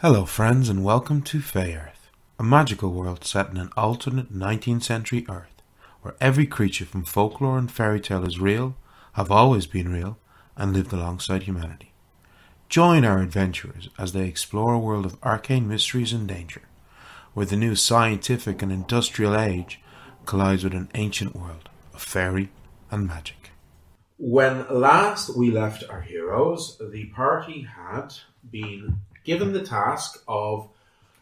Hello, friends, and welcome to Fey Earth, a magical world set in an alternate 19th century Earth, where every creature from folklore and fairy tale is real, have always been real, and lived alongside humanity. Join our adventurers as they explore a world of arcane mysteries and danger, where the new scientific and industrial age collides with an ancient world of fairy and magic. When last we left our heroes, the party had been given the task of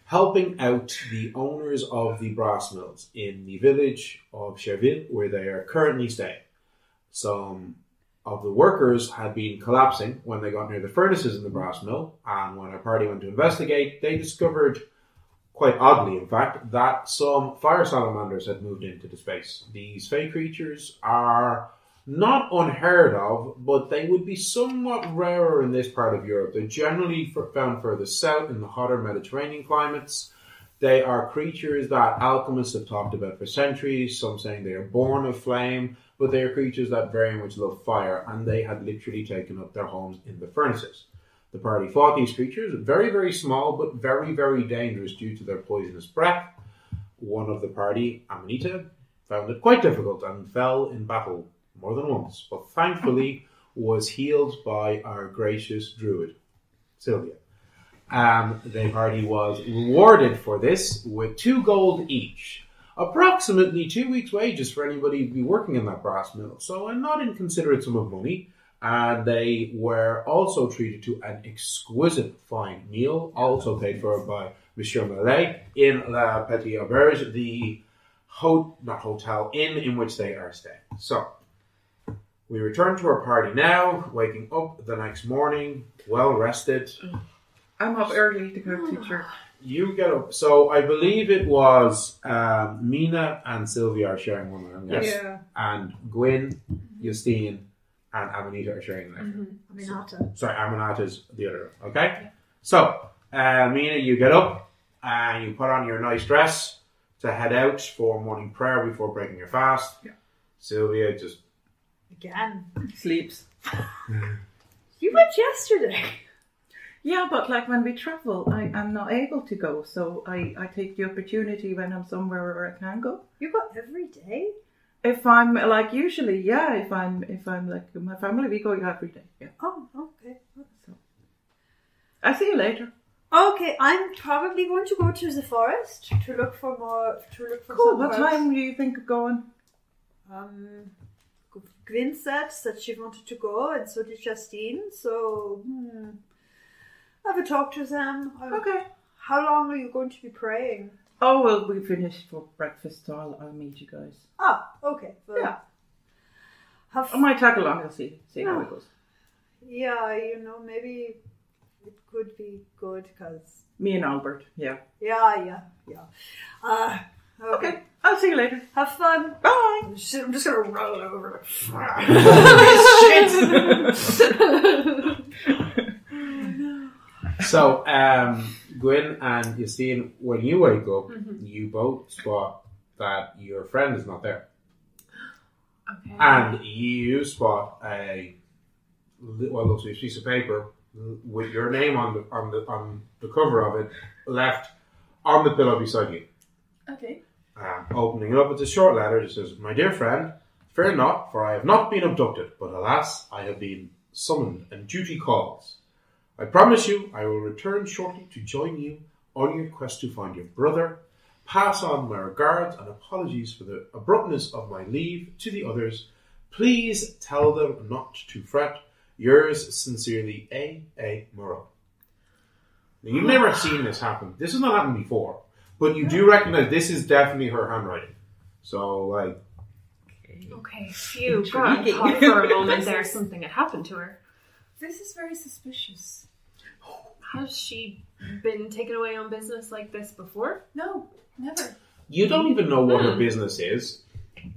helping out the owners of the brass mills in the village of Cherville, where they are currently staying. Some of the workers had been collapsing when they got near the furnaces in the brass mill, and when our party went to investigate, they discovered, quite oddly in fact, that some fire salamanders had moved into the space. These fey creatures are not unheard of, but they would be somewhat rarer in this part of Europe. They're generally found further south in the hotter Mediterranean climates. They are creatures that alchemists have talked about for centuries, some saying they are born of flame, but they are creatures that very much love fire, and they had literally taken up their homes in the furnaces. The party fought these creatures, very, very small, but very, very dangerous due to their poisonous breath. One of the party, Amanita, found it quite difficult and fell in battle more than once, but thankfully was healed by our gracious druid, Sylvia. Um, the party was rewarded for this with two gold each, approximately two weeks' wages for anybody to be working in that brass mill. So a not inconsiderate sum of money. And they were also treated to an exquisite fine meal, also paid for by Monsieur Mallet in La Petite Auberge, the ho- not hotel inn in which they are staying. So we return to our party now, waking up the next morning, well rested. I'm up early to go to church. You get up. So I believe it was um, Mina and Sylvia are sharing one room, yes? Yeah. And Gwyn, Justine, and Amanita are sharing the next room. Aminata. Sorry, Amanata's the other room, okay? So, uh, Mina, you get up and you put on your nice dress to head out for morning prayer before breaking your fast. Yeah. Sylvia just Again. Sleeps. You went yesterday. Yeah, but like when we travel, I, I'm not able to go, so I, I take the opportunity when I'm somewhere where I can go. You go every day? If I'm like usually, yeah. If I'm if I'm like with my family, we go every day. Yeah. Oh, okay. So I see you later. Okay, I'm probably going to go to the forest to look for more. To look for Cool. What herbs. time do you think of going? Um, Gwyn said that she wanted to go, and so did Justine. So, hmm, I have a talk to them. I- Okay. How long are you going to be praying? Oh well, we finished for breakfast, so I'll, I'll meet you guys. Ah, okay. Well, Yeah. Have, I might tag along and see see how it goes. yeah, you know, maybe it could be good because. Me and Albert. Yeah. Yeah, yeah, yeah. Uh, okay. Okay. I'll see you later. Have fun. Bye. I'm just, I'm just gonna roll over. So, um, Gwyn and Justine, when you wake up, you both spot that your friend is not there. Okay. And you spot a li- what looks like a piece of paper with your name on the on the on the cover of it left on the pillow beside you. okay. Um, opening it up, it's a short letter. It says, "My dear friend, fear not, for I have not been abducted, but alas, I have been summoned, and duty calls. I promise you, I will return shortly to join you on your quest to find your brother. Pass on my regards and apologies for the abruptness of my leave to the others. Please tell them not to fret. Yours sincerely, A. A. Murrow." Now, you've never seen this happen. This has not happened before. But you do recognize this is definitely her handwriting. So, like, Okay. Phew. God, I thought for a moment there something had happened to her. This is very suspicious. Has she been taken away on business like this before? No, never. you don't even know what her Hmm. business is.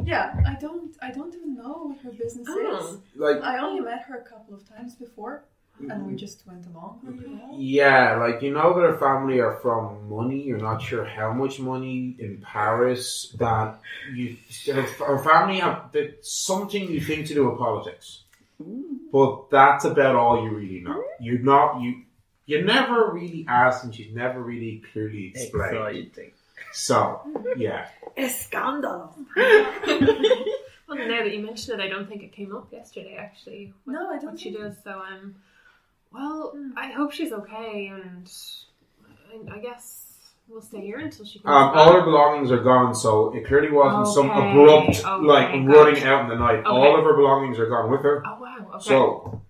Yeah, I don't. I don't even know what her business Oh. is. Like, I only met her a couple of times before, and we just went along really well. yeah, like, you know that her family are from money. You're not sure how much money in Paris. That you, her family have that something you think to do with politics. But that's about all you really know. You're not, you, You never really asked, and she's never really clearly explained. Exciting. So, yeah. A scandal. Well, now that you mention it, I don't think it came up yesterday. Actually, what, No, I don't What she does. So, um, well, I hope she's okay, and I, I guess we'll stay here until she comes Um, all her belongings are gone, so it clearly wasn't some abrupt, okay, like, good. running out in the night. Okay. All of her belongings are gone with her. Oh wow. Okay. So,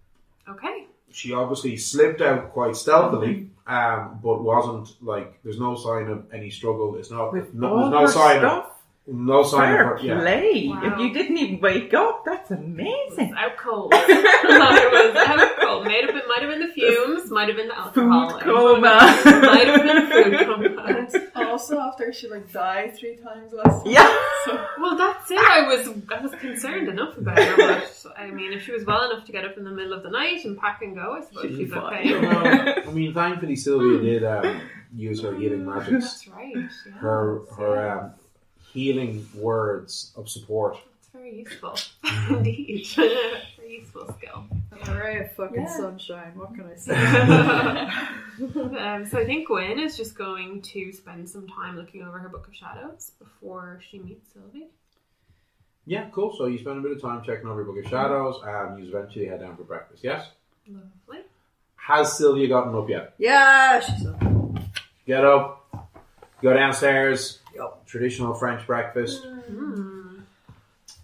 okay. she obviously slipped out quite stealthily, um, but wasn't, like, there's no sign of any struggle. It's not, With no, all there's no her sign stuff. of, no sign Fair of her, yeah. play. Wow. If you didn't even wake up, that's amazing. It amazing. was out cold. it was out cold. Might have been, might have been the fumes. Might have been the alcohol. Food coma. might have been food coma. Also, after she like died three times last night. Yeah. So, Well, that's it. I was I was concerned enough about her, but I mean, if she was well enough to get up in the middle of the night and pack and go, I suppose She'll she's fine. okay. Well, I mean, thankfully Sylvia did um, use her healing magic. That's right. Yeah. her her um, healing words of support. It's very useful, indeed. very useful skill. A ray of fucking Yeah. sunshine. What can I say? um, so I think Gwen is just going to spend some time looking over her book of shadows before she meets Sylvie. Yeah, cool. So you spend a bit of time checking over your book of shadows, and you eventually head down for breakfast. Yes. Lovely. Has Sylvia gotten up yet? yeah, she's up. Get up, go downstairs. Yup. Traditional French breakfast. Mm.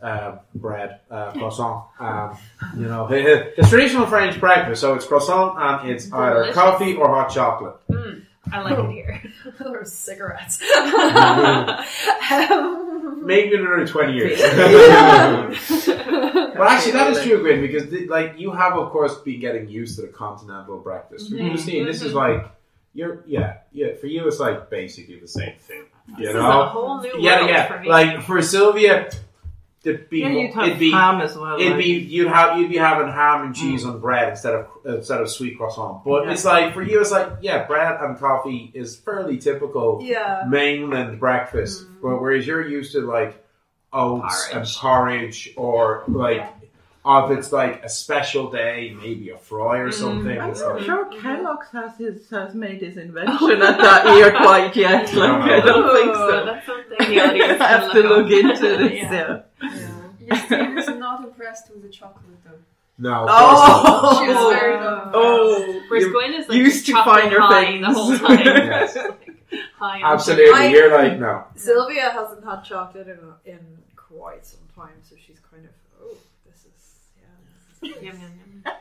Uh, bread, uh, croissant. Um, you know, it's traditional French breakfast, so it's croissant and it's either coffee or hot chocolate. Mm. I like it here. or cigarettes. Maybe in another twenty years. Yeah. But actually, that is true, Gwen, because the, like you have, of course, been getting used to the continental breakfast. Mhm. You see, this is like you're, yeah, yeah. For you, it's like basically the same thing. You This is know, a whole new yeah, yeah. for me. Like for Sylvia, it'd be, Yeah, you'd have it'd be, ham as well. It'd right? be you'd have you'd be having ham and cheese on bread instead of instead of sweet croissant. But Yeah. it's like for you, it's like yeah, bread and coffee is fairly typical yeah. mainland breakfast. Mm. Where- Whereas you're used to like oats and Porridge. porridge, or like if it's like a special day, maybe a fry or Mm. something. I'm It's not like- sure Kellogg's has his has made his invention at that year quite yet. Like I don't think Oh, so. That's something the audience I have to can look into this. Yeah. Yeah. Justine is not impressed with the chocolate though. no. Oh. course She was Oh. very not Oh, Whereas you- is like used to chocolate finer high things. the whole time. Yes. Like, high. Absolutely, I- you're like no. Sylvia hasn't had chocolate in, in quite some time, so she's kind of, oh, this is, yeah. This is sugar. Yum, nice. yum, yum.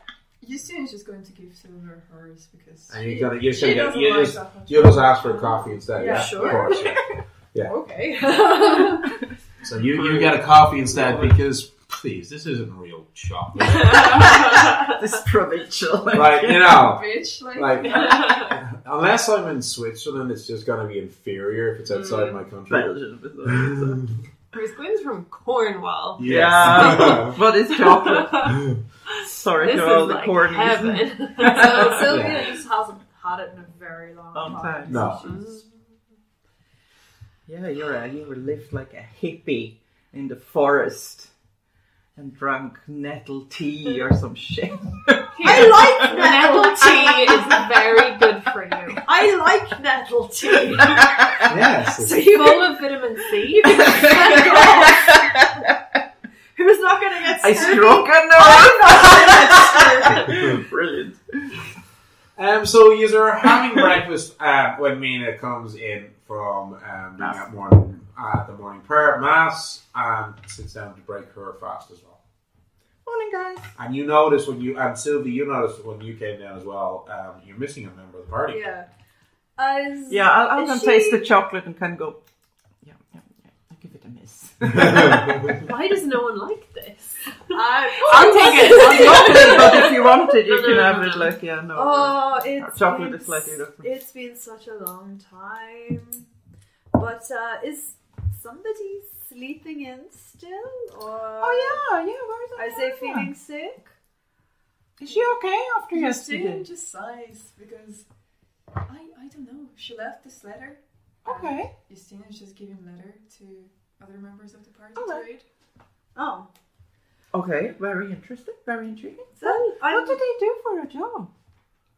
Justine is just going to give Sylvia hers because And you're gonna you're just she gonna get doesn't you like just that much. you just ask for a coffee instead. Yeah, Yeah, sure. Of course, yeah. Okay. So you, you get a coffee instead because please, this isn't real chocolate. this provincial. like you know, Bitch, like, like unless I'm in Switzerland, it's just gonna be inferior if it's outside my country. Belgian. as well, so. Whereas Gwen's from Cornwall. Yeah. what is chocolate? Sorry This to all is the like cornies. heaven. so Sylvia just hasn't had it in a very long, Long time. No. she's- Yeah, you're a, you were lived like a hippie in the forest and drank nettle tea or some shit. I like nettle nettle tea is very good for you. I like nettle tea. yes. so you, Full of vitamin C. who's not going to get I scurvy? struck a nerve. Brilliant. Um, so you are having breakfast uh, when Mina comes in from um, being at morning at the morning prayer mass and sits down to break her fast as well. Morning, guys. And you notice when you and Sylvie, you noticed when you came down as well. Um, you're missing a member of the party. Yeah. As, Yeah, I'll, I'll is she- taste the chocolate and kind of go. Yeah, yeah, yeah. I'll give it a miss. Why does no one like this? I- I'll take it. I'll Lovely, but if you wanted, you No, no, can no, have no, it no. like yeah, no. Oh, it's chocolate been, is slightly different. It's been such a long time. But uh, is somebody sleeping in still, or Oh yeah, yeah. Where's are they feeling sick? Is she okay after Justine yesterday? just sighs because I I don't know. She left this letter. Okay. Justine is just giving letter to other members of the party Okay. to read. Oh, Okay, very interesting, very intriguing. well, What I'm, they do for a job?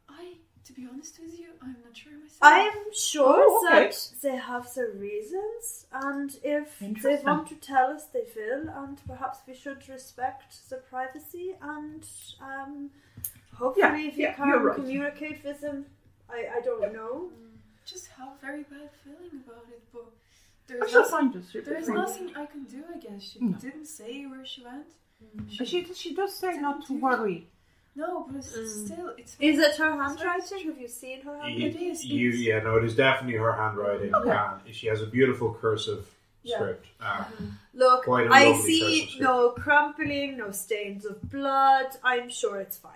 I To be honest with you, I'm not sure myself. I'm sure Oh, okay. that they have their reasons, and if they want to tell us, they will, and perhaps we should respect the privacy and um, hopefully, Yeah, if you yeah, can right. communicate with them, I, I don't know. just have a very bad feeling about it, but I there's shall nothing, find us. there's nothing I can do. I guess she No. didn't say where she went. She, she does say Didn't to worry. No, but it's Mm. still it's. Is it her handwriting? Have you seen her You, handwriting? It is, you, yeah, no, it is definitely her handwriting. Okay. And she has a beautiful cursive Yeah. script. Um, Look, Quite a I lovely see no crumpling, no stains of blood. I'm sure it's fine.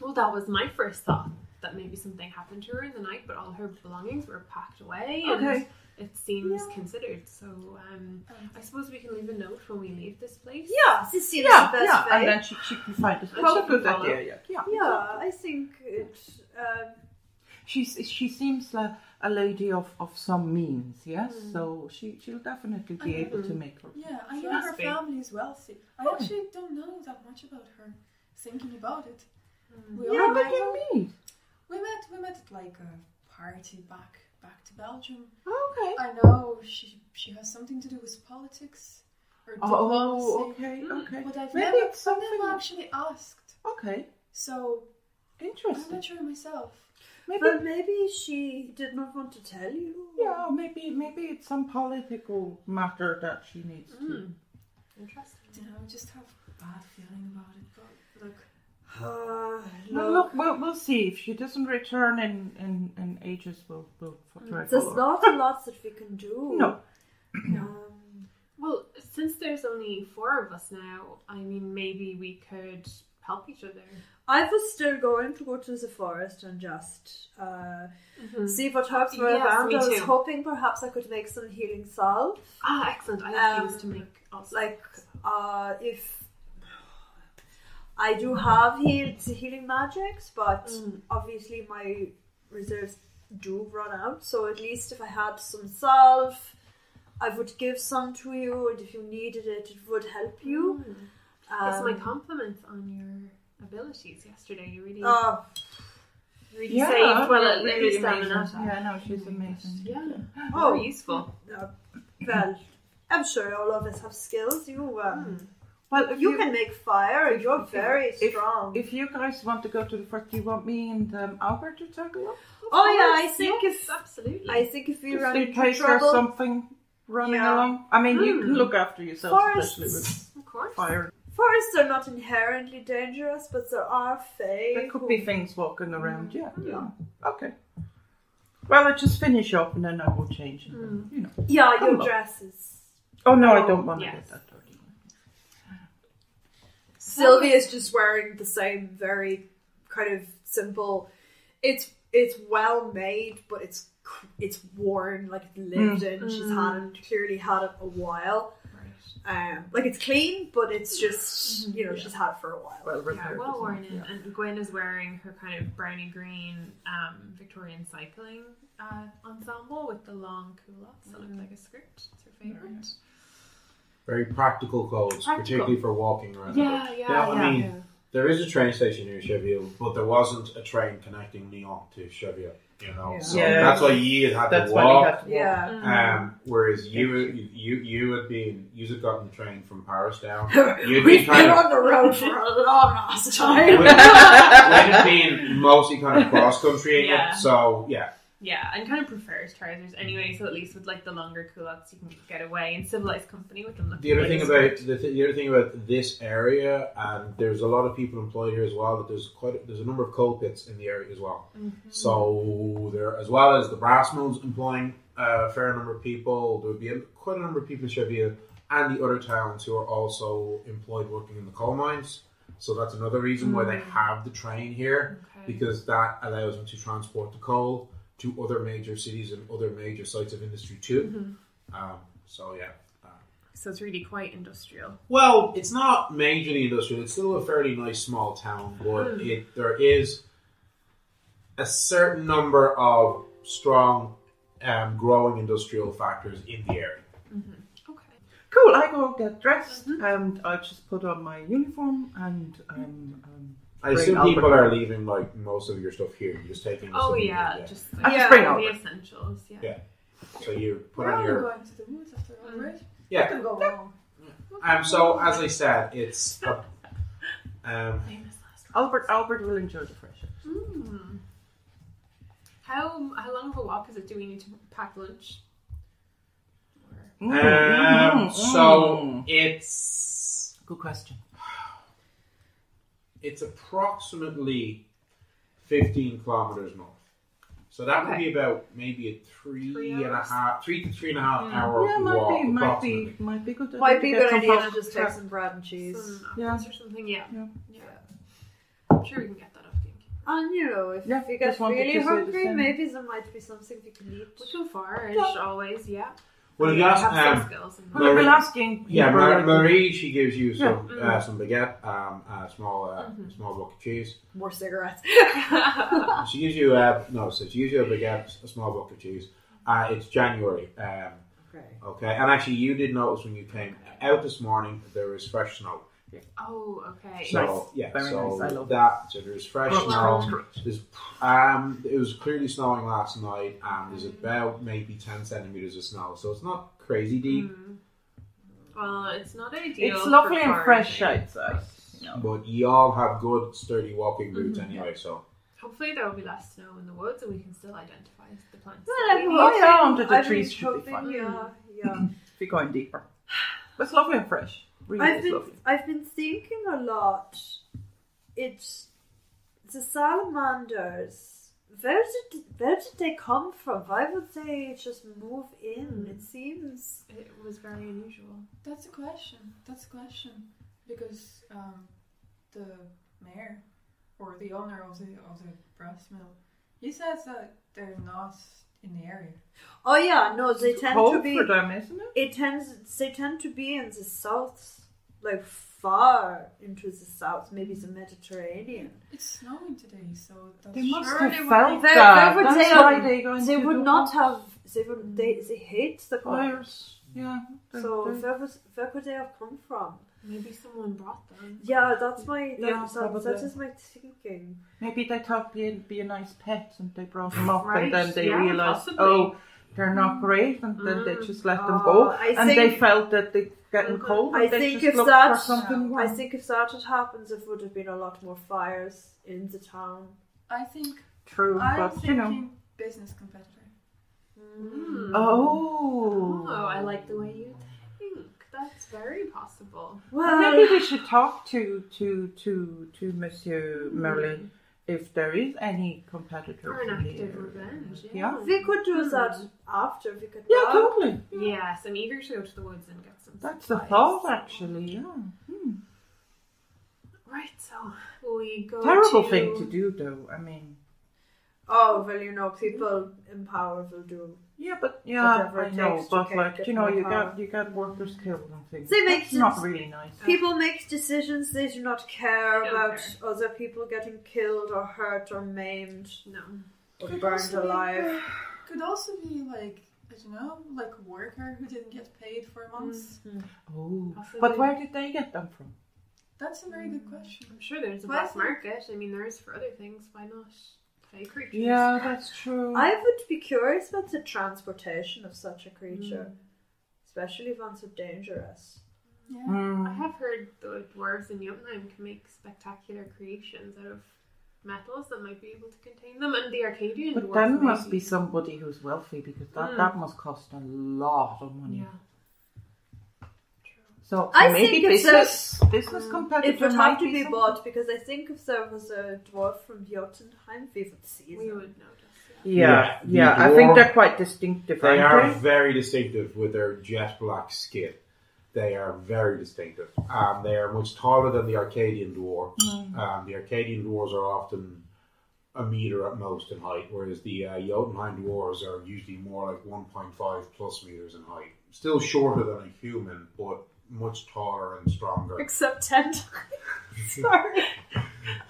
Well, that was my first thought that maybe something happened to her in the night, but all her belongings were packed away. Okay. And it seems Yeah. considered. So um, I suppose we can leave a note when we leave this place. Yeah, this seems Yeah, the best yeah, way. and then she, she can find us. And That's she a good can follow. idea. Yeah, yeah. yeah, I think it. Um, She's she seems like a lady of, of some means, yes. Hmm. So she she'll definitely be able to make her. Yeah, I know her be. family is wealthy. I Oh. actually don't know that much about her. Thinking about it, we Yeah, all what met. do you mean? We met. We met at like a party back back to Belgium. Okay. I know she she has something to do with politics or Oh, okay, okay. But I've Maybe never, it's I've something. never actually asked, Okay, so interesting. I'm not sure myself. Maybe but maybe she did not want to tell you. yeah, maybe maybe it's some political matter that she needs to. Mm. Interesting. You know, I just have a bad feeling about it. But look, Uh, Well, look, we'll, we'll see if she doesn't return in in, in ages. We'll we'll try there's follow her. not a lot that we can do. No. Um, Well, since there's only four of us now, I mean, maybe we could help each other. I was still going to go to the forest and just uh, see what herbs were Yes, around. me I was too. hoping perhaps I could make some healing salve. Ah, excellent. I have Um, things to make also. Like, uh, if I do have heal- healing magics, but Mm. obviously my reserves do run out. So at least if I had some salve, I would give some to you, and if you needed it, it would help you. Mm. Um, Yes, my compliments on your abilities yesterday. You really, oh, really Yeah, saved well yeah, at really really amazing. stamina. Yeah, no, she's amazing. Yeah, Oh. very useful. uh, well, I'm sure all of us have skills. You, um, Well, if you, can make fire. If, You're very if, strong. If you guys want to go to the fort, do you want me and um, Albert to tag along? oh yeah, I think yes, if absolutely. I think if we Just run in case trouble, there's something running Yeah. along. I mean, you can Hmm. look after yourself, especially with of course. fire. Forests are not inherently dangerous, but there are fae. There could who- be things walking around. Yeah, Hmm. yeah. Okay. Well, I just finish up and then I will change. Then, you know. Yeah, your dresses. Oh no, I Oh, don't want to yes. get that. Sylvia is just wearing the same very kind of simple. It's it's well made, but it's it's worn, like it's lived in. She's had it clearly had it a while. Um, like it's clean, but it's just you know she's had it for a while. Well, Yeah, well isn't worn. it? And, Yeah. and Gwen is wearing her kind of browny green um, Victorian cycling uh, ensemble with the long culottes that look like a skirt. It's her favourite. Very practical clothes, Practical. particularly for walking around. Yeah, yeah, Yeah, I yeah. mean, There is a train station near Cherville, but there wasn't a train connecting Lyon to Cherville. You know, Yeah. so Yeah. that's why you had That's to walk. had to walk. Yeah. Um, whereas you, you, you had been, you had gotten the train from Paris down. You'd We've been been of, on the road for a long ass would time. have been mostly kind of cross country. Yeah. So yeah, Yeah, and kind of prefers trousers anyway. So at least with like the longer culottes, you can get away in civilized company with them. looking The other thing about the, th- the other thing about this area, and there's a lot of people employed here as well. That there's quite a, there's a number of coal pits in the area as well. Mm-hmm. So there, as well as the brass mills employing uh, a fair number of people, there would be a, quite a number of people in Cherville and the other towns who are also employed working in the coal mines. So that's another reason why they mm. have the train here Okay. because that allows them to transport the coal to other major cities and other major sites of industry too. Um, so yeah. Uh, So it's really quite industrial. well, it's not majorly industrial. It's still a fairly nice small town, but it there is a certain number of strong, um, growing industrial factors in the area. Okay. Cool. I go get dressed and I just put on my uniform and um, um, I assume Albert people are leaving like most of your stuff here. You're just taking. the Oh stuff you yeah, need, just I like, just bring the essentials. Yeah. Yeah. So you put We're on your going to the woods after all, Mm. yeah. You can go wrong. Um. So as I said, it's a, um. Albert Albert will enjoy the fresh air. Mm. How how long of a walk is it? Do we need to pack lunch? Mm, Um. mm, So mm. it's good question. It's approximately fifteen kilometers north. So that would Okay. be about maybe a three Three and a hours? half, three to three and a half Mm. hour Yeah, might walk. be, might be, might be good. Might be to a good some idea to just take some bread and cheese. Some Yeah. apples or something. Yeah. Yeah. Yeah. I'm sure we can get that off Ginky. And you know, if Yeah, you get really to say the hungry, maybe there might be something you can eat. We can forage always. Yeah. Well, We you asked, have some um, skills. in Well, I've been asking. Yeah, people, Mar- like, Marie, she gives you some Yeah. uh, some baguette, um, a small uh, Mhm. small block of cheese. More cigarettes. She gives you uh, no, so she gives you a baguette, a small block of cheese. Uh, it's January, um, Okay. okay, and actually you did notice when you came out this morning there was fresh snow. Oh, okay. So Nice. yeah, Very so nice, I love that. So there's fresh Crunch, snow. crunch, crunch. There's um, it was clearly snowing last night, and there's about maybe ten centimeters of snow, so it's not crazy deep. Mm. Well, it's not ideal. It's lovely and fresh foraging, outside. but You know. But you all have good sturdy walking boots Mhm. anyway, so Hopefully, there will be less snow in the woods, and we can still identify the plants. Well, I'm we need. yeah, under the I've trees should be hoping, fine. Yeah, yeah. If you're going deeper. But it's lovely and fresh. Really I've been lovely. I've been thinking a lot. It's the salamanders. Where did where did they come from? Why would they just move in? It seems It was very unusual. That's a question. That's a question. Because um, the mayor or the owner of the of the brass mill, he says that they're not in the area. Oh yeah, no, they tend Cold to be. for them, isn't it? It tends. They tend to be in the south, like far into the south, maybe the Mediterranean. It's snowing today, so that's They must surely have why felt They- they that. would That's say, why they go into They would the not woods. have. They would. They they hate the cold. Yeah. they're- So they're- where was where could they have come from? Maybe someone brought them. Yeah, that's my that, Yeah, that, that probably. is my thinking. Maybe they thought it'd be a nice pet and they brought them up Right, and then they yeah, realised, possibly. oh, they're not great and then they Mm. just let them go. I and they felt that they're getting Mhm. cold I and they think just if that- for something I think if that had happened, there would have been a lot more fires in the town. I think True, I'm but you know. business competitor. Mm. Oh. Oh, I like the way you think. That's very possible. Well, Well, maybe we should talk to to to to Monsieur Merlin if there is any competitor. An active revenge. Yeah. we could do that after. We could. Yeah, talk. totally. Yes, I'm eager to go to the woods and get some. That's the supplies. thought, actually. Yeah. Hmm. Right, so we go? Terrible to... thing to do, though. I mean, Oh well, you know, people in power will do. Yeah, but yeah, Whatever I know, but like you know, you power. got you got workers killed and things. They make That's not really nice. People make decisions. They do not care They about care. other people getting killed or hurt or maimed No. or Could burned also be- alive. Could also be like I don't know, like a worker who didn't get paid for months. Mm-hmm. Oh, Possibly. but where did they get them from? That's a very good mm. question. I'm sure there's a Well, I black market. I mean, there is for other things. Why not fey creatures? Yeah, that's true. I would be curious about the transportation of such a creature, especially once so dangerous. Yeah. Hmm. I have heard the dwarves in Jotunheim can make spectacular creations out of metals that might be able to contain them, and the Arcadian But then must be somebody who's wealthy because that, Mm. that must cost a lot of money. Yeah. True. So I maybe think it's business business Mm. competitor It would have to be something. bought because I think if there was a dwarf from Jotunheim, we would see We them. would notice. Yeah. Yeah, Yeah, yeah. the I think they're quite distinctive. They aren't they? very distinctive with their jet black skin. They are very distinctive. Um, they are much taller than the Arcadian dwarves. Mm. Um, the Arcadian dwarves are often a meter at most in height, whereas the uh, Jotunheim dwarves are usually more like 1.5 plus meters in height. Still shorter than a human, but much taller and stronger. Except ten times. Sorry.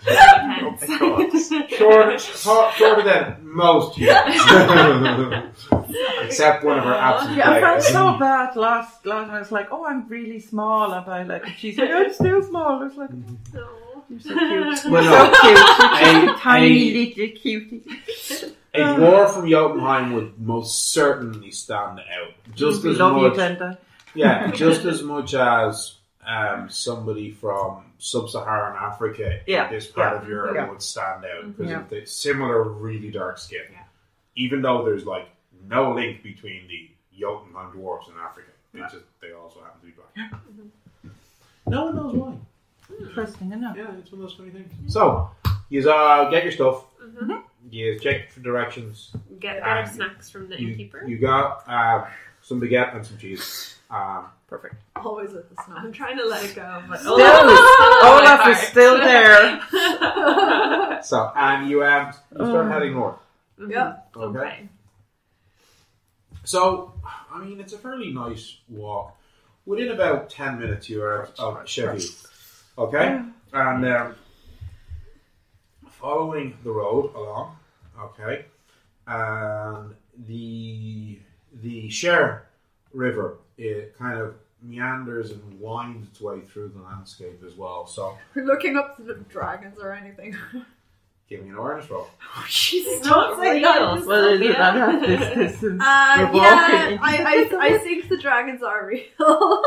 Oh Depends. Shorter, than most humans. Except one of our absent Yeah, I felt so bad last last. I was like, oh, I'm really small, and I like. She's like, I'm still small. I was like, No. You're so cute. Well, so cute. Such a A- tiny a- little cutie. A dwarf from Jotunheim would most certainly stand out. Just we as love you, much. Yeah, just as much as um, somebody from sub-Saharan Africa Yeah, in this part yeah, of Europe yeah. would stand out because Yeah. of the similar, really dark skin. Yeah. Even though there's like no link between the Jotunheim dwarfs in Africa, it's just they also happen to be black. No one knows why. Interesting enough. Yeah, it's one of those funny things. So, you uh, get your stuff. Mhm. You check for directions. Get a Um, snacks from the You, innkeeper. you got uh, some baguette and some cheese. Um, Perfect. Always with the snow. I'm trying to let it go, but Still, Olaf Olaf is still there. there. so, and you um, you start Oh. heading north. Yeah. Okay. Okay. So, I mean, it's a fairly nice walk. Within about 10 minutes, you are out of Cherville. Okay? And um, following the road along, okay, and the the Cher River, it kind of meanders and winds its way through the landscape as well. So, We're looking up the dragons or anything. give me an awareness roll. Oh, Jesus, not don't say real. that. Well, is it Yeah. not this distance? Uh, yeah, walking I, I, I think the dragons are real.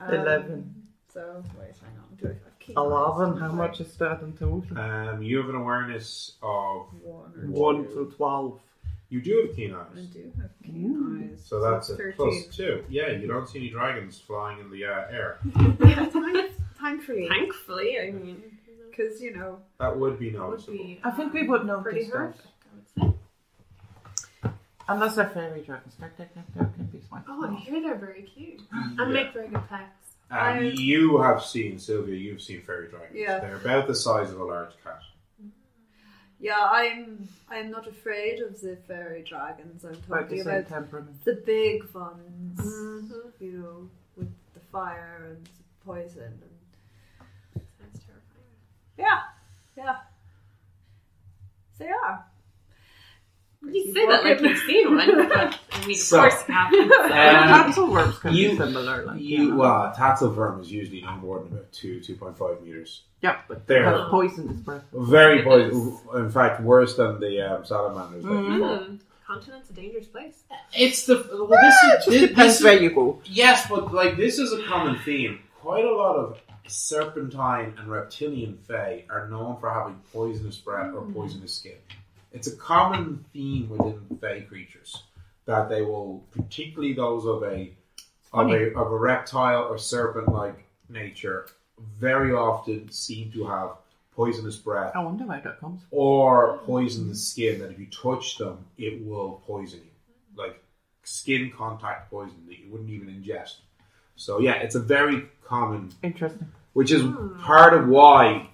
Um, Eleven. So, wait, hang on. Do I have key Eleven. eyes? How much is that in total? Um, you have an awareness of. One or One to twelve. You do have keen eyes. I do have keen eyes. So that's a 13. plus two. Yeah, you don't see any dragons flying in the uh, air. Yeah, thank- thankfully. Thankfully, I mean, Because, you know, That would be that would noticeable. be. I think we would pretty notice that. horrific. I would say. Unless they're fairy dragons. Can be smart. Oh, I hear they're very cute and Yeah. make very good pets. And I- you have seen Sylvia. You've seen fairy dragons. Yeah. They're about the size of a large cat. Yeah, I'm I'm not afraid of the fairy dragons. I'm About the talking same about temperament. the big ones, Mhm. you know, with the fire and the poison. And Sounds terrifying. yeah, yeah, they are. You say that like you've seen one, but I mean, of So- course haven't. Um, Tatzelworms can you- be similar. Like, You yeah. well, a tatzelworm is usually no more than about two, two point five meters. yeah, but They're- have poisonous breath. Very poison. In fact, worse than the um, salamanders. that you Mhm. fought. Mm, continent's a dangerous place. It's the well. This is Just this, depends this where is, you go. yes, but like this is a common theme. Quite a lot of serpentine and reptilian fae are known for having poisonous breath or poisonous skin. It's a common theme within fae creatures that they will, particularly those of a of a of a reptile or serpent like nature, very often seem to have poisonous breath I wonder where that comes. or poisonous skin that if you touch them, it will poison you. Like skin contact poison that you wouldn't even ingest. So yeah, it's a very common, Interesting. which is part of why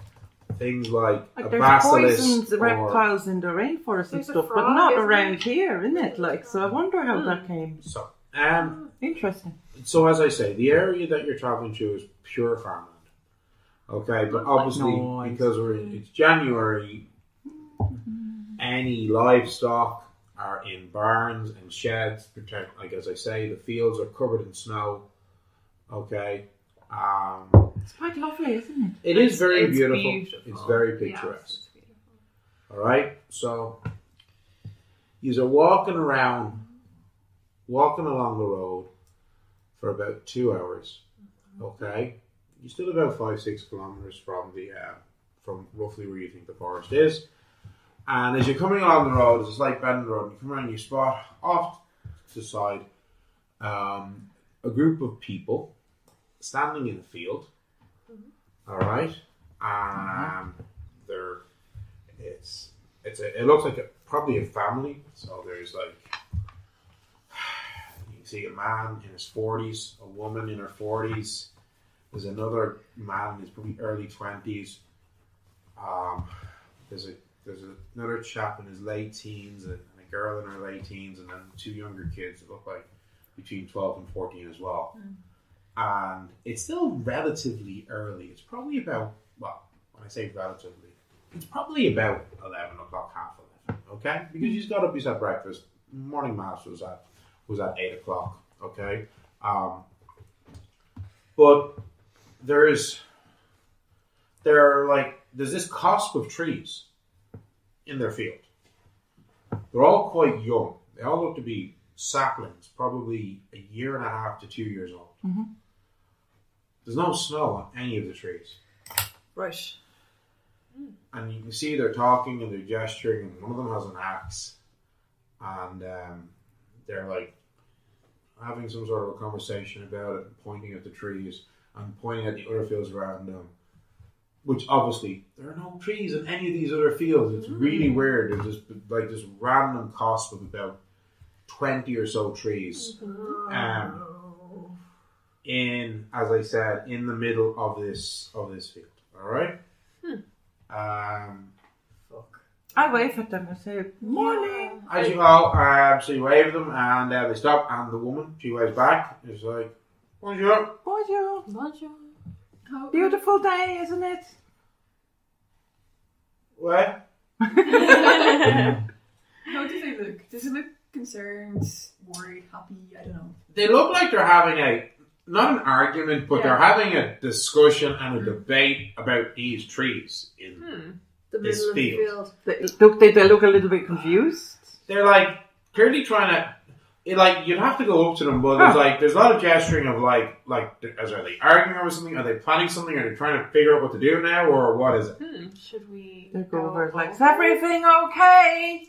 things like, Like a there's basilisk poisons, or reptiles in the rainforest and There's stuff, but frog, not isn't around here, isn't it? Like, so I wonder how that came. so. Um, Interesting. so as I say, the area that you're traveling to is pure farmland. Okay, but obviously Nice. because we're in, it's January, any livestock are in barns and sheds. Protect, like as I say, the fields are covered in snow. Okay, um, It's quite lovely, isn't it? it is It's- very it's beautiful. beautiful. It's very Yes, picturesque. it's. All right, so you're walking around, walking along the road for about two hours. Okay, you're still about five six kilometers from the uh, from roughly where you think the forest is. And as you're coming along the road, it's a slight bend in the road. And you come around, you spot off to the side um, a group of people standing in a field. All right, um, they're it's it's a, it looks like a, probably a family. So there's like you can see a man in his forties, a woman in her forties. There's another man in his probably early twenties. Um, there's a there's another chap in his late teens and a girl in her late teens, and then two younger kids that look like between twelve and fourteen as well. And it's still relatively early. It's probably about well, when I say relatively, it's probably about eleven o'clock, half eleven. Okay, because he's got up, he's had breakfast. Morning mass was at was at eight o'clock. Okay, um, but there is there are like there's this cusp of trees in their field. They're all quite young. They all look to be saplings, probably a year and a half to two years old. There's no snow on any of the trees. Right. and you can see they're talking and they're gesturing, and one of them has an axe, and um, they're like having some sort of a conversation about it, pointing at the trees and pointing at the other fields around them. Which obviously there are no trees in any of these other fields. It's really weird. There's just like this random cusp of about twenty or so trees. Um, in, as I said, in the middle of this of this field. All right. Um, Fuck. I wave at them I say, morning. As you go, um, so you wave at them and uh, they stop, and the woman, she waves back, is like, Bonjour. Bonjour. Bonjour. How, Beautiful day, isn't it? What? how do they look? Does it look concerned, worried, happy? I don't know. They look like they're having a, not an argument, but they're having a discussion and a debate about these trees. In, Hmm. The This middle of the field. field. They look, they, they look a little bit confused. They're like, clearly trying to, it, like, you'd have to go up to them, but there's Huh. like, there's a lot of gesturing of like, like, as are they arguing over something? Are they planning something? Are they trying to figure out what to do now? Or what is it? Hmm. Should we They go go over like, is everything okay?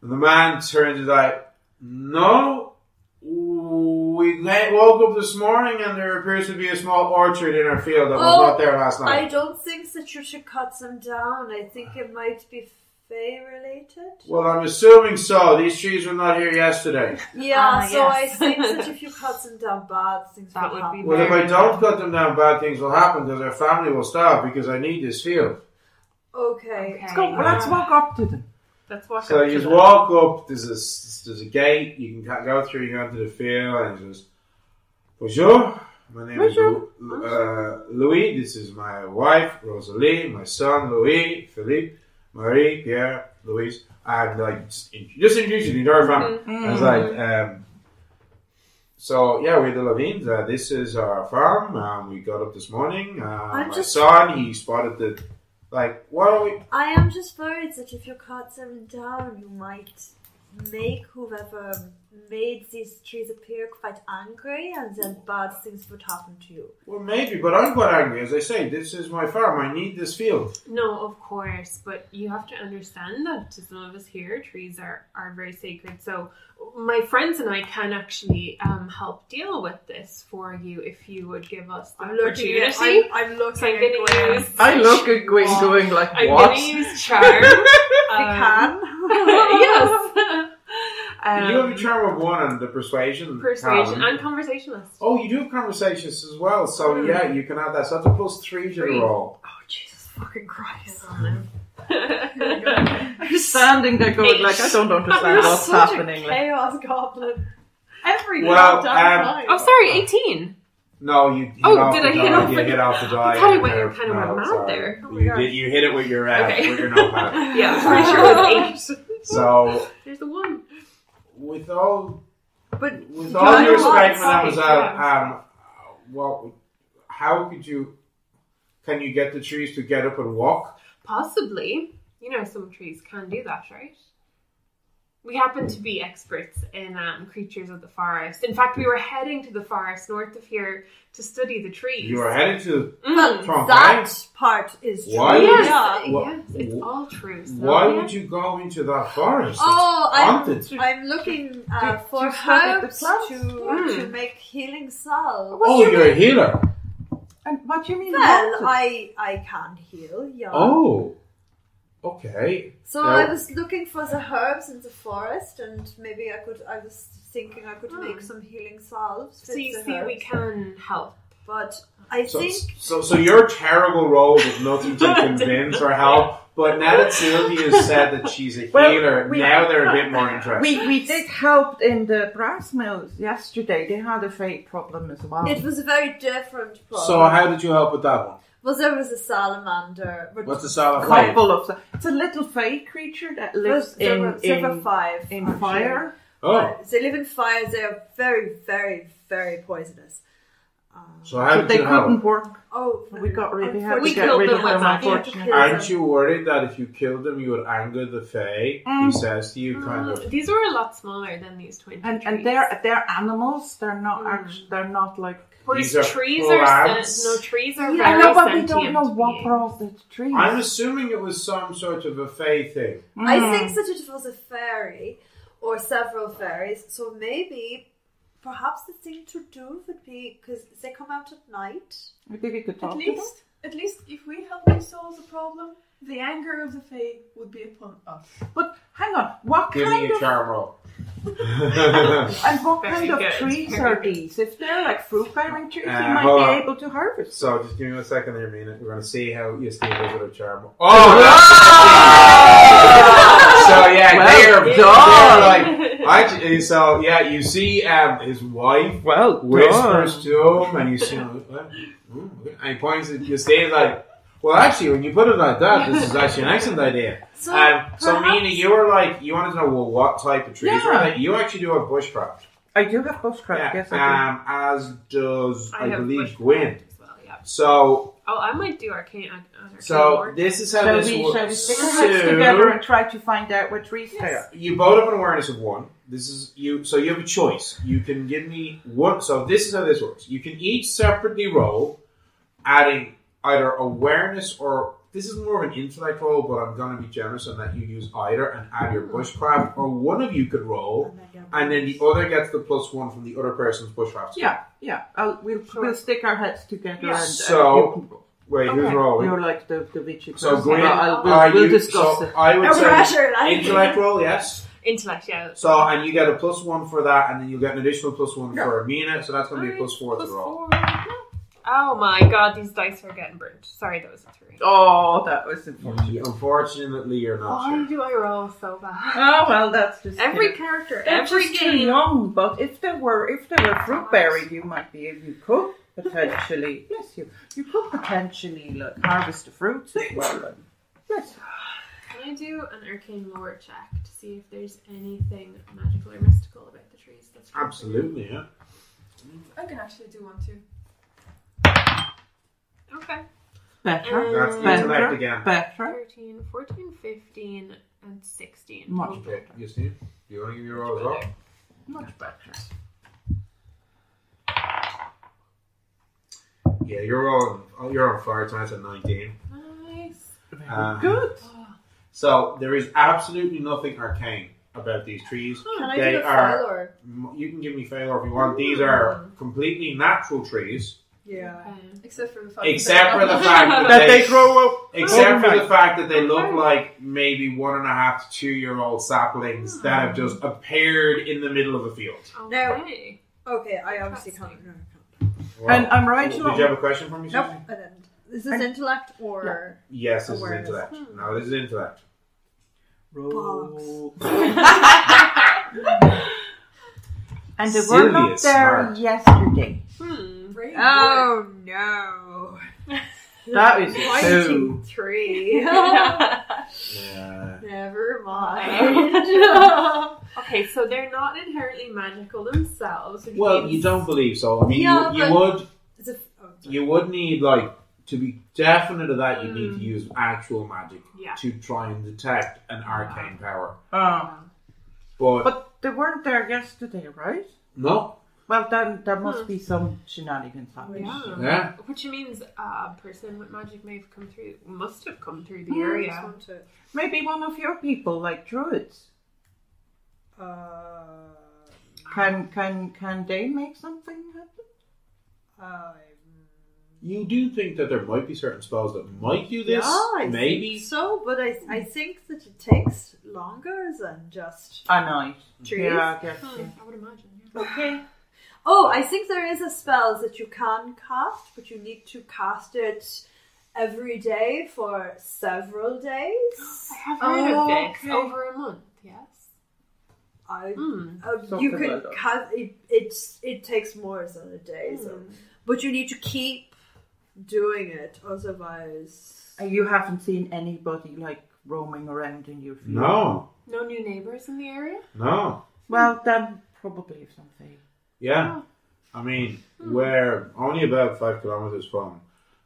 And the man turns and is like, No, we woke up this morning and there appears to be a small orchard in our field that was Oh, not there last night. I don't think that you should cut them down. I think it might be Fey related. Well, I'm assuming so. These trees were not here yesterday. Yeah, Ah, so I think that if you cut them down, bad things That will would be. Well, if I don't bad. cut them down, bad things will happen because our family will starve because I need this field. Okay. Okay. Go, well, let's walk up to them. Let's walk So up you just walk up. There's a there's a gate you can go through. You go into the field, and says, "Bonjour, my name Bonjour. is uh, Louis. This is my wife Rosalie, my son Louis, Philippe, Marie, Pierre, Louise, and like just in- introduce you to the entire family." Mm. I was like, um, "So yeah, we're the Lavines. Uh, this is our farm. Um, we got up this morning. Uh, I'm my just- son, he spotted the like. What are we?" I am just worried that if you cut them down, you might make whoever made these trees appear quite angry, and then bad things would happen to you. Well, maybe, but I'm quite angry. As I say, this is my farm. I need this field. No, of course, but you have to understand that to some of us here, trees are, are very sacred. So, my friends and I can actually um, help deal with this for you if you would give us the I'm looking at, opportunity. I'm, I'm looking I'm at going to Gwen. use. I look at Gwen going like, I'm what? going to use charm. We Um, can. yes. Um, you have a charm of one and the persuasion. persuasion talent. and conversationalist. Oh, you do have conversations as well. So Hmm. yeah, you can add that. So that's a plus three to Three. the roll. Oh, Jesus fucking Christ. I'm standing there going like, I don't understand You're what's such happening. a Like, chaos goblin. Every Well, goddamn um, time. oh, sorry, 18. No, you. Hit Oh, off did the I hit off You the- hit off the die. I thought I went- you're- kind of went mad sorry. there. Oh you, did, you hit it with your uh, Okay. with your notepad. Yeah, I'm pretty sure it was 8. So There's the one. with all But with all know your what? respect, Sorry, mademoiselle, yeah. um, well, how could you? Can you get the trees to get up and walk? Possibly. You know, some trees can do that, right? We happen to be experts in um, creatures of the forest. In fact, we were heading to the forest north of here to study the trees. You are headed to. Mm. Trump, that right? part is true. Why? Yes, Yeah. Wha- yes, it's wha- all true. So, Why yeah. would you go into that forest? Oh, I'm, haunted. I'm looking uh, Do- for do you study the herbs to, Mm. to make healing salve. What oh, you you're a healer. and what do you mean? Well. I I can heal, yeah. Oh, okay. So Yeah. I was looking for the herbs in the forest, and maybe I could. I was thinking I could Hmm. make some healing salves. So you see, herbs. we can help. But I So, think so, so your terrible role with nothing to convince or help. But now that Sylvia has said that she's a Well, healer, we- now they're a bit more interested. we, we did help in the brass mills yesterday. They had a fey problem as well. it was a very different problem. so how did you help with that one? Well, there was a salamander. But What's the salad? couple of. It's a little fey creature that lives there in, were, there were in, five in actually. fire. Oh, Uh, they live in fire. They are very, very, very poisonous. So how So did they you help? couldn't work. Oh, We got rid. We had to We get killed rid them of with them. Unfortunately. Aren't you worried that if you killed them, you would anger the Fae? He Mm. says to you, kind Uh, of. these were a lot smaller than these 20 And trees. and they're they're animals. They're not Mm. actually. They're not like. Whereas These are trees are plants. sen- no trees are Yeah, very no, but we don't know what beings. brought the trees. I'm assuming it was some sort of a Fae thing. I Mm. think that it was a fairy or several fairies. So maybe, perhaps the thing to do would be because they come out at night. Maybe we could talk At to them. least, at least, if we help you solve the problem, the anger of the Fae would be upon us. But hang on, what Give kind me a of charm roll. and what Very kind of good, trees are these? If they're like fruit bearing trees, Uh, you might hold be on. able to harvest. so just give me one second there, Mina. We're going to see how you steal a bit of charm. Oh, that's So yeah, Well they're, done. they're like actually. So yeah, you see um, his wife Well, whispers to him, and you see him, what? And he points at you. Stay like, well, actually, when you put it like that, this is actually an excellent idea. So, Um, so perhaps- Mina, you were like, you wanted to know well, what type of trees were Yeah. they? You actually do have bushcraft. I do have bushcraft. Yeah, Yes, I um, as does I, have believe bushcraft Gwyn. as well, yeah. So, Oh, I might do arcane. uh, arcane so lord. this is do. how Shall this we, works. shall we stick our heads together and try to find out what trees they are? You both have an awareness of one. This is you. So you have a choice. You can give me one. So this is how this works. You can each separately roll, adding either awareness or this is more of an intellect roll. But I'm going to be generous in that you use either and add your bushcraft, or one of you could roll, and then the other gets the plus one from the other person's bushcraft. Yeah, yeah. I'll, we'll we'll stick our heads together Yeah. and So- uh, you can roll. Wait, who's rolling? You're like the the witchy So person. Gwyn, Well, I'll- we'll, we'll you, discuss so it. I would No say pressure, like. intellect roll, yes. Intellect, yeah. So and you get a plus one for that, and then you get an additional plus one Yeah. for Mina. So that's going to be a plus four plus to roll. four. Oh my god, these dice are getting burnt. Sorry, that was a three. Oh, that was unfortunate. Unfortunately, you're not Why sure. do I roll so bad? Oh well, that's just Every yeah. character, They're every just too game. young, but if there were if there were fruit bearing, you might be able you could potentially bless you. You could potentially like harvest the fruits as well. And, yes. Can I do an arcane lore check to see if there's anything magical or mystical about the trees? That's Absolutely, yeah. I can actually do one too. Okay. Better. That's Um, intellect Better. again. Better. 13, 14, 15, and 16. Much Okay, better. you see? Do you want to give me a roll as well? Much better. Yeah, you're rolling. Oh, you're on fire tonight at 19. Nice. Um, Good. Oh, So there is absolutely nothing arcane about these trees. Can I They do the are- file or? M- You can give me failure if you want. These are completely natural trees, Yeah. okay. Except for the fact except that for the fact that That they, they grow up. except for the fact that they look like maybe one and a half to two year old saplings that have just appeared in the middle of a field. Now- Okay. Okay, I obviously can't. No, I can't. And I'm right. Did you you have a question for me, Nope, Susie? I didn't. Is this And- intellect or? Yes, this Awareness. is intellect. Hmm. No, this is intellect. Roll. and they were not there smart. yesterday. Great Oh no! That is Fighting two. three. Yeah. Never mind. okay, so they're not inherently magical themselves. Well, means- you don't believe so. I mean, Yeah, you, you would Is it? Oh, you would need like to be definite of that. You need Mm. to use actual magic Yeah. to try and detect an arcane power. Oh. But, But they weren't there yesterday, right? no, Well, then there must Hmm. be some shenanigans happening. Yeah. Yeah. Which means a person with magic may have come through, must have come through the Hmm. Area. want to. Maybe one of your people, like druids, Uh, can can can they make something happen? I. you do think that there might be certain spells that might do this. Yeah, I Maybe. think so, but I I think that it takes longer than just. A night. Trees? Yeah, I guess. Hmm, yeah. I would imagine. Yeah. Okay. Oh, I think there is a spell that you can cast, but you need to cast it every day for several days. I have heard Oh, of this okay. over a month. Yes. I, Hmm. uh, you can like cast it. It's it takes more than a day, so Hmm. but you need to keep doing it, otherwise. And you haven't seen anybody like roaming around in your field? No, No new neighbors in the area. no. Well, then probably something. Yeah. I mean, hmm. we're only about five kilometers from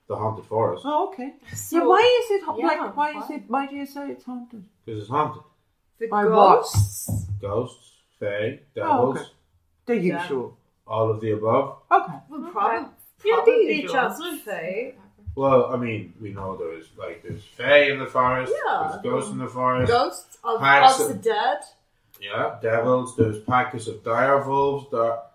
the haunted forest Oh, okay. So, yeah, why is it ha- yeah, like? Why is it? Why do you say it's haunted? because it's haunted. The By what? ghosts. Ghosts, fae, Oh, devils, okay. The Yeah. usual. all of the above. Okay. Well, Okay. probably, Yeah, probably the just. Fae. Well, I mean, we know there's like there's fae in the forest. Yeah. There's ghosts in the forest. Ghosts of, Packs of the dead. Yeah, devils. There's packets of dire wolves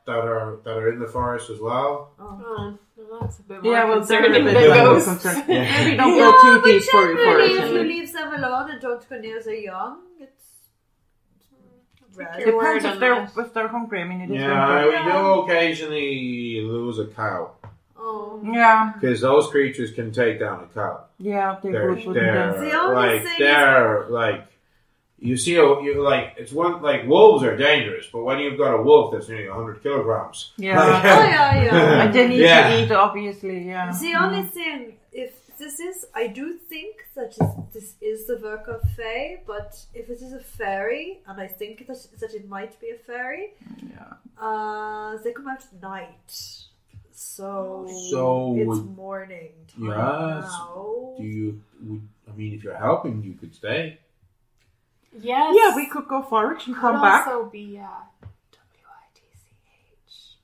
that that are that are in the forest as well. Oh. Oh, well, that's a bit more Yeah, well, they're a concerning bit than more ghosts. concerned. Yeah. Maybe don't Yeah, go too but deep for, for generally, if you anyway. leave them alone and don't go near their young, it's red. Your Depends if they're that. if they're hungry. I mean, it is. Yeah, winter. we do occasionally lose a cow Oh. Yeah, because those creatures can take down a cow. yeah, they They're would, wouldn't they're? The only like thing they're like you see a you like it's one like wolves are dangerous, but when you've got a wolf that's nearly hundred kilograms, Yeah. like, Oh, yeah, yeah. And they need Yeah. to eat, obviously. Yeah. The only thing, if this is, I do think that this, this is the work of Fae, but if it is a fairy, and I think that, that it might be a fairy, Yeah. uh, they come out at night. So, So it's would- morning time Yes. now. do you? Would, I mean, if you're helping, you could stay. Yes. Yeah, we could go forage and could come back. also be uh, W-I-T-C-H.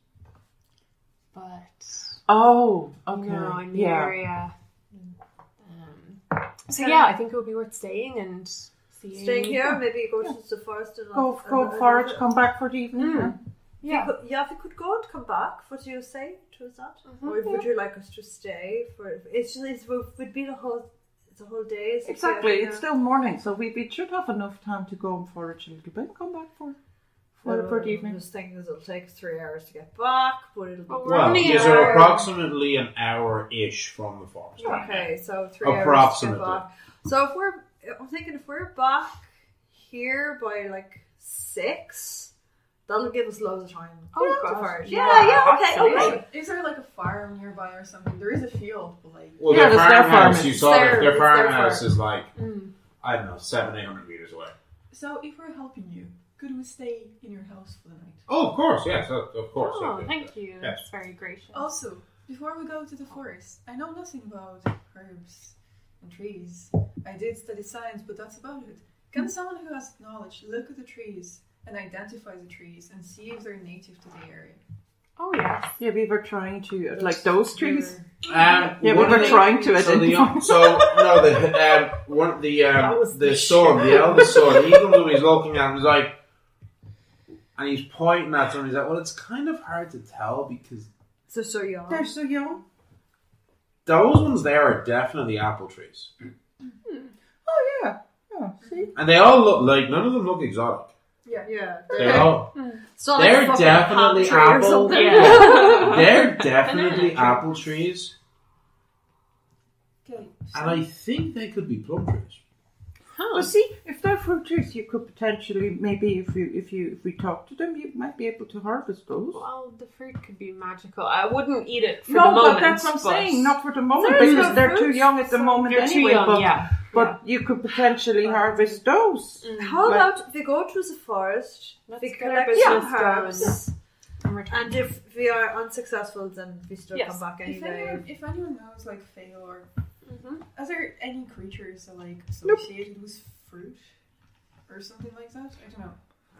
But, Oh, okay. you know, in the yeah. area. Um, so, yeah, I think it would be worth staying and seeing. Staying here, maybe go to the forest and Go, and- go and- forage, come back for the evening. Mm. yeah. We Yeah. could, yeah, we could go and come back. What do you say to that? Mhm. Or would you like us to stay for? It's just it would would be the whole the whole day. so Exactly. yeah, It's still morning, so we, we should have enough time to go and forage a little bit and come back for for, for the Um, evening. This thing is it'll take three hours to get back, but it'll be Oh, we're Well, only these an are approximately an hour ish from the forest. okay. So three hours to Approximately. get back. So if we're, I'm thinking if we're back here by like six, that'll give us loads of time. Oh, to gosh. forage. Yeah, Yeah, yeah, okay, absolutely. okay. Is there like a farm nearby or something? There is a field, but like Well, Yeah, their there's their farmhouse, farm. you saw their- that their farmhouse farm. is like Mm. I don't know seven eight hundred meters away. so. If we're helping you, could we stay in your house for the night? Oh, of course, yes, of of course. Oh, okay. thank you. Yes. That's very gracious. Also, before we go to the forest, I know nothing about herbs and trees. I did study science, but that's about it. Can someone who has knowledge look at the trees and identify the trees and see if they're native to the area? Oh, yeah, Yeah, we were trying to like those trees. Um, Yeah, we one were of the- trying to So the identify. so no the um one the That um was the the son the eldest son even though he's looking at him he's like and he's pointing at something he's like well it's kind of hard to tell because So so young. They're so young. those ones there are definitely apple trees Oh yeah. Oh, see. and they all look like none of them look exotic Yeah. Yeah, they're all mm. It's not They're like definitely palm tree or apple. Yeah. they're definitely apple trees Okay. and I think they could be plum trees Well, see, if they're fruit trees, you could potentially maybe if you if you if we talk to them, you might be able to harvest those. Well, the fruit could be magical. I wouldn't eat it for no, the moment. but that's what I'm saying. Not for the moment because no they're too young at the so moment They're anyway. too young, but yeah. but you could potentially harvest those. Mm. How Like- about if we go to the forest, Let's we collect business some herbs, And and if we are unsuccessful, then we still Yes. come back If anyway. anyone, if anyone knows like fail or Mhm. are there any creatures that like associated with fruit or something like that? I don't know.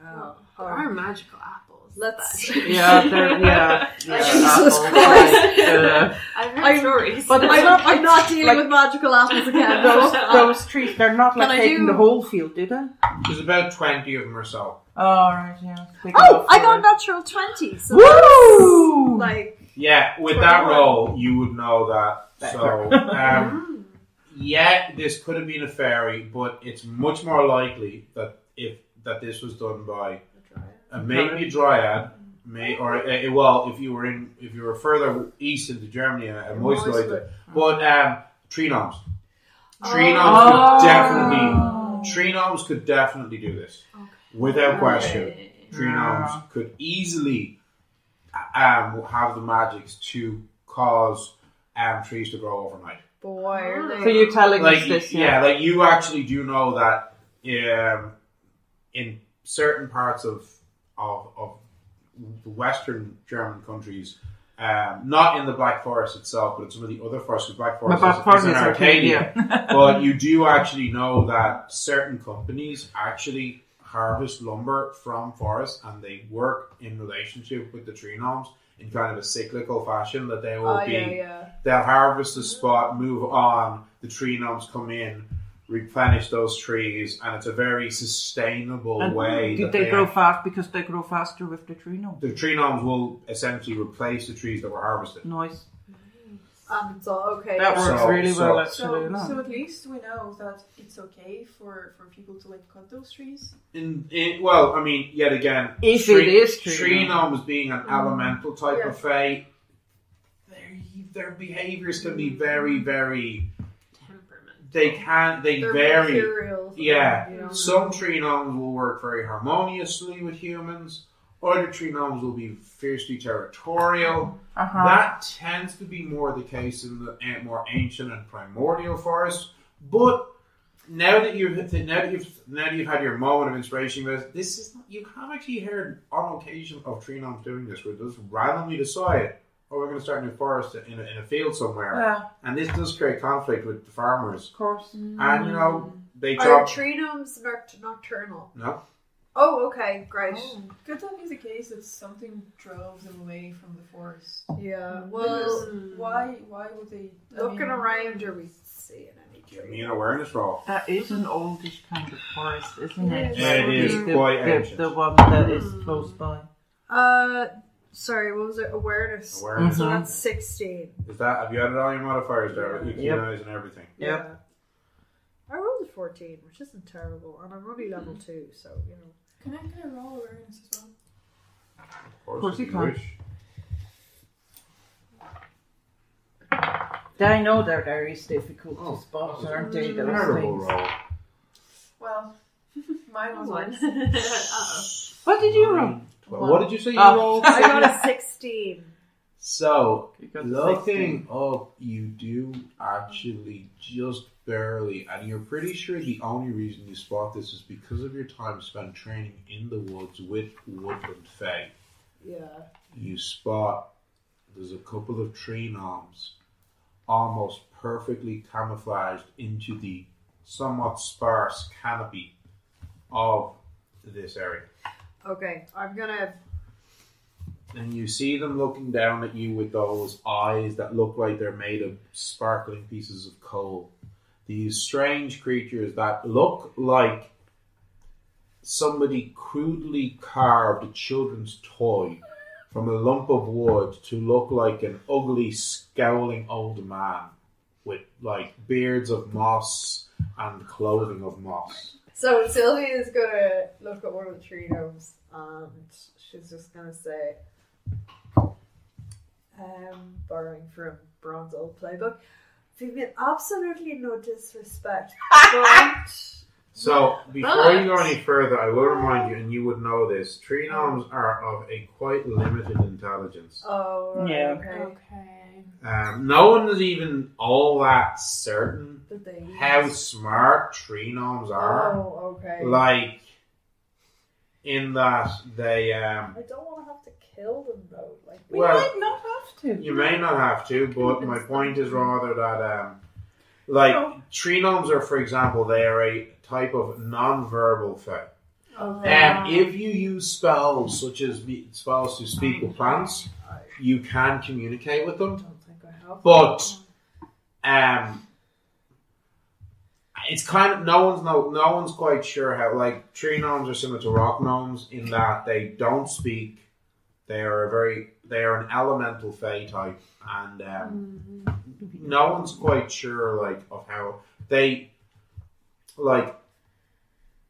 Oh, There are magical apples. Let's. Yeah, yeah. yeah Jesus apples, Christ. uh, I've heard I'm- stories. but I'm, not I'm not dealing like- with magical apples again. those those trees, they're not like taking do- the whole field, do they? there's about 20 of them or so Oh, right, yeah. Big Oh, I got it. natural twenty. So Woo! like Yeah, with that roll, you would know that. So, um, yeah, this could have been a fairy, but it's much more likely that if that this was done by a maybe a dryad, may or uh, well, if you were in if you were further east into Germany, a moist moist likely, like- but um, tree gnomes. Tree Oh. gnomes Oh. could definitely tree gnomes could definitely do this without question. Tree gnomes could easily um, have the magics to cause um, trees to grow overnight. boy, are they So you're telling Like us this, yeah. yeah? like you actually do know that um, in certain parts of of, of the Western German countries. Um, not in the Black Forest itself, but in some of the other forests. 'cause Black Forest, Black is, Forest is in is Arcadia. Arcadia. but you do actually know that certain companies actually harvest lumber from forests and they work in relationship with the tree gnomes in kind of a cyclical fashion that they will Oh be yeah, yeah. they'll harvest the spot, move on, the tree gnomes come in, replenish those trees, and it's a very sustainable And way did that they they grow fast because they grow faster with the tree no? the tree gnomes will essentially replace the trees that were harvested. Nice. And it's all okay. That So- works really so- well actually. So, no? so at least we know that it's okay for, for people to like cut those trees. In, in well, I mean, yet again, If tree, it is tree tree gnome. gnomes being an mm. elemental type Yeah. of fae, their their behaviors can be mm. very, very. Temperament. They can they They're vary. Yeah. you know. Some tree gnomes will work very harmoniously with humans. Other tree gnomes will be fiercely territorial. Uh-huh. That tends to be more the case in the more ancient and primordial forests. But now that you've now that you've now that you've had your moment of inspiration, with this is not, you have actually heard on occasion of tree gnomes doing this, where they just randomly decide, "Oh, we're going to start a new forest in a, in a field somewhere," yeah, and this does create conflict with the farmers. of course. And you know they Are drop tree gnomes noct- nocturnal? no. Oh, okay, great. Could that be the case that something drove them away from the forest? Yeah. Because Well, why why would they I looking mean, around, are we seeing any Give me tree? an awareness roll. That is an oldish kind of forest, isn't it? It is the, quite the, ancient. the one that is close by. Uh, sorry, what was it? Awareness. Awareness. So Mhm. that's sixteen. Is that have you added all your modifiers there? Your key Yep. eyes and everything. Yep. Yeah. I rolled a fourteen, which isn't terrible, and I'm only level two, so you know. Can I can I roll awareness as well? Of course, course you you can. I know they're very difficult Oh, to spot, that aren't they? Those Terrible things. roll. Well, mine was One. Uh-oh. What did you roll? Twelve. What did you say you Oh. rolled? I got a sixteen. So You got looking 16. up, you do actually just barely, and you're pretty sure the only reason you spot this is because of your time spent training in the woods with woodland fae. Yeah. You spot there's a couple of tree gnomes almost perfectly camouflaged into the somewhat sparse canopy of this area. Okay, I'm gonna. And you see them looking down at you with those eyes that look like they're made of sparkling pieces of coal. These strange creatures that look like somebody crudely carved a children's toy from a lump of wood to look like an ugly, scowling old man with like beards of moss and clothing of moss. So Sylvia is gonna look at one of the tree gnomes, and she's just gonna say, um, borrowing from Bronze Old Playbook, Vivian, absolutely no disrespect, but So, before you go any further, I will remind you, and you would know this, tree gnomes are of a quite limited intelligence. oh, right, Yeah. okay. Okay. Um, no one is even all that certain Did they how smart tree gnomes are. Oh, okay. Like, in that they, um, I don't want to have to kill them though. Like, We Well- might not have to. you may not have to, but my point is rather that, um, like, No. tree gnomes are, for example, they are a type of non-verbal fae. okay. Um, if you use spells such as spells to speak with plants, you can communicate with I them. don't think I have. But um, it's kind of no one's no no one's quite sure how like tree gnomes are similar to rock gnomes in that they don't speak. They are a very they are an elemental fae type, and um, no one's quite sure like of how they like.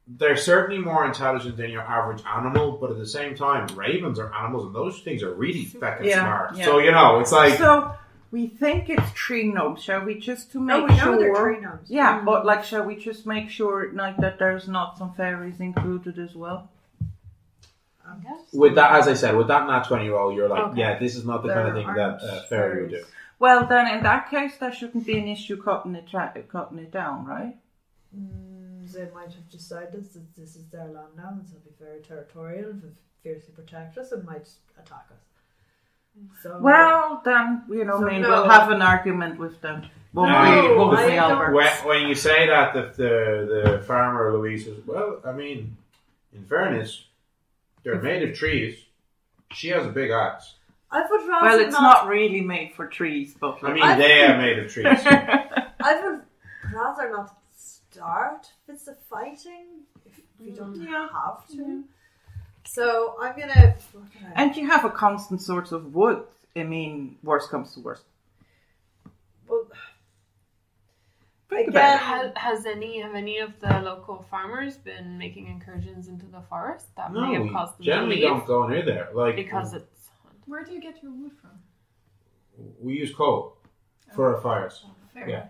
They're certainly more intelligent than your average animal, but at the same time, ravens are animals, and those things are really fucking Yeah, smart. yeah. So you know, it's like so we think it's tree gnomes. Shall we just to no, make we know sure? they're tree gnomes. Yeah, but like, shall we just make sure like that there's not some fairies included as well? I guess. With that, as I said, with that nat twenty roll, you're like, Okay. yeah, this is not the kind of thing that aren't uh, fairy would do. Well, then in that case, there shouldn't be an issue cutting it tra- cutting it down, right? because they might have decided that this is their land now and they'll be very territorial and fiercely protect us and might attack us. So Well, then, you know, So I mean, no. we'll have an argument with them. Won't No, we, won't I we, don't- When, when you say that, the, the the farmer Louise says, "Well, I mean, in fairness, they're made of trees. She has a big axe. I would rather Well, it's not really made for trees, but I mean, I- they are made of trees. I would rather not start with the fighting if we don't Yeah. have to. So I'm gonna. what and you have a constant source of wood. I mean, worst comes to worst. well, Think Again- about Has, has any have any of the local farmers been making incursions into the forest that may have we caused them to generally leave don't go near there. Like because it's Where do you get your wood from? we use coal for our fires. Oh, fair. Yeah.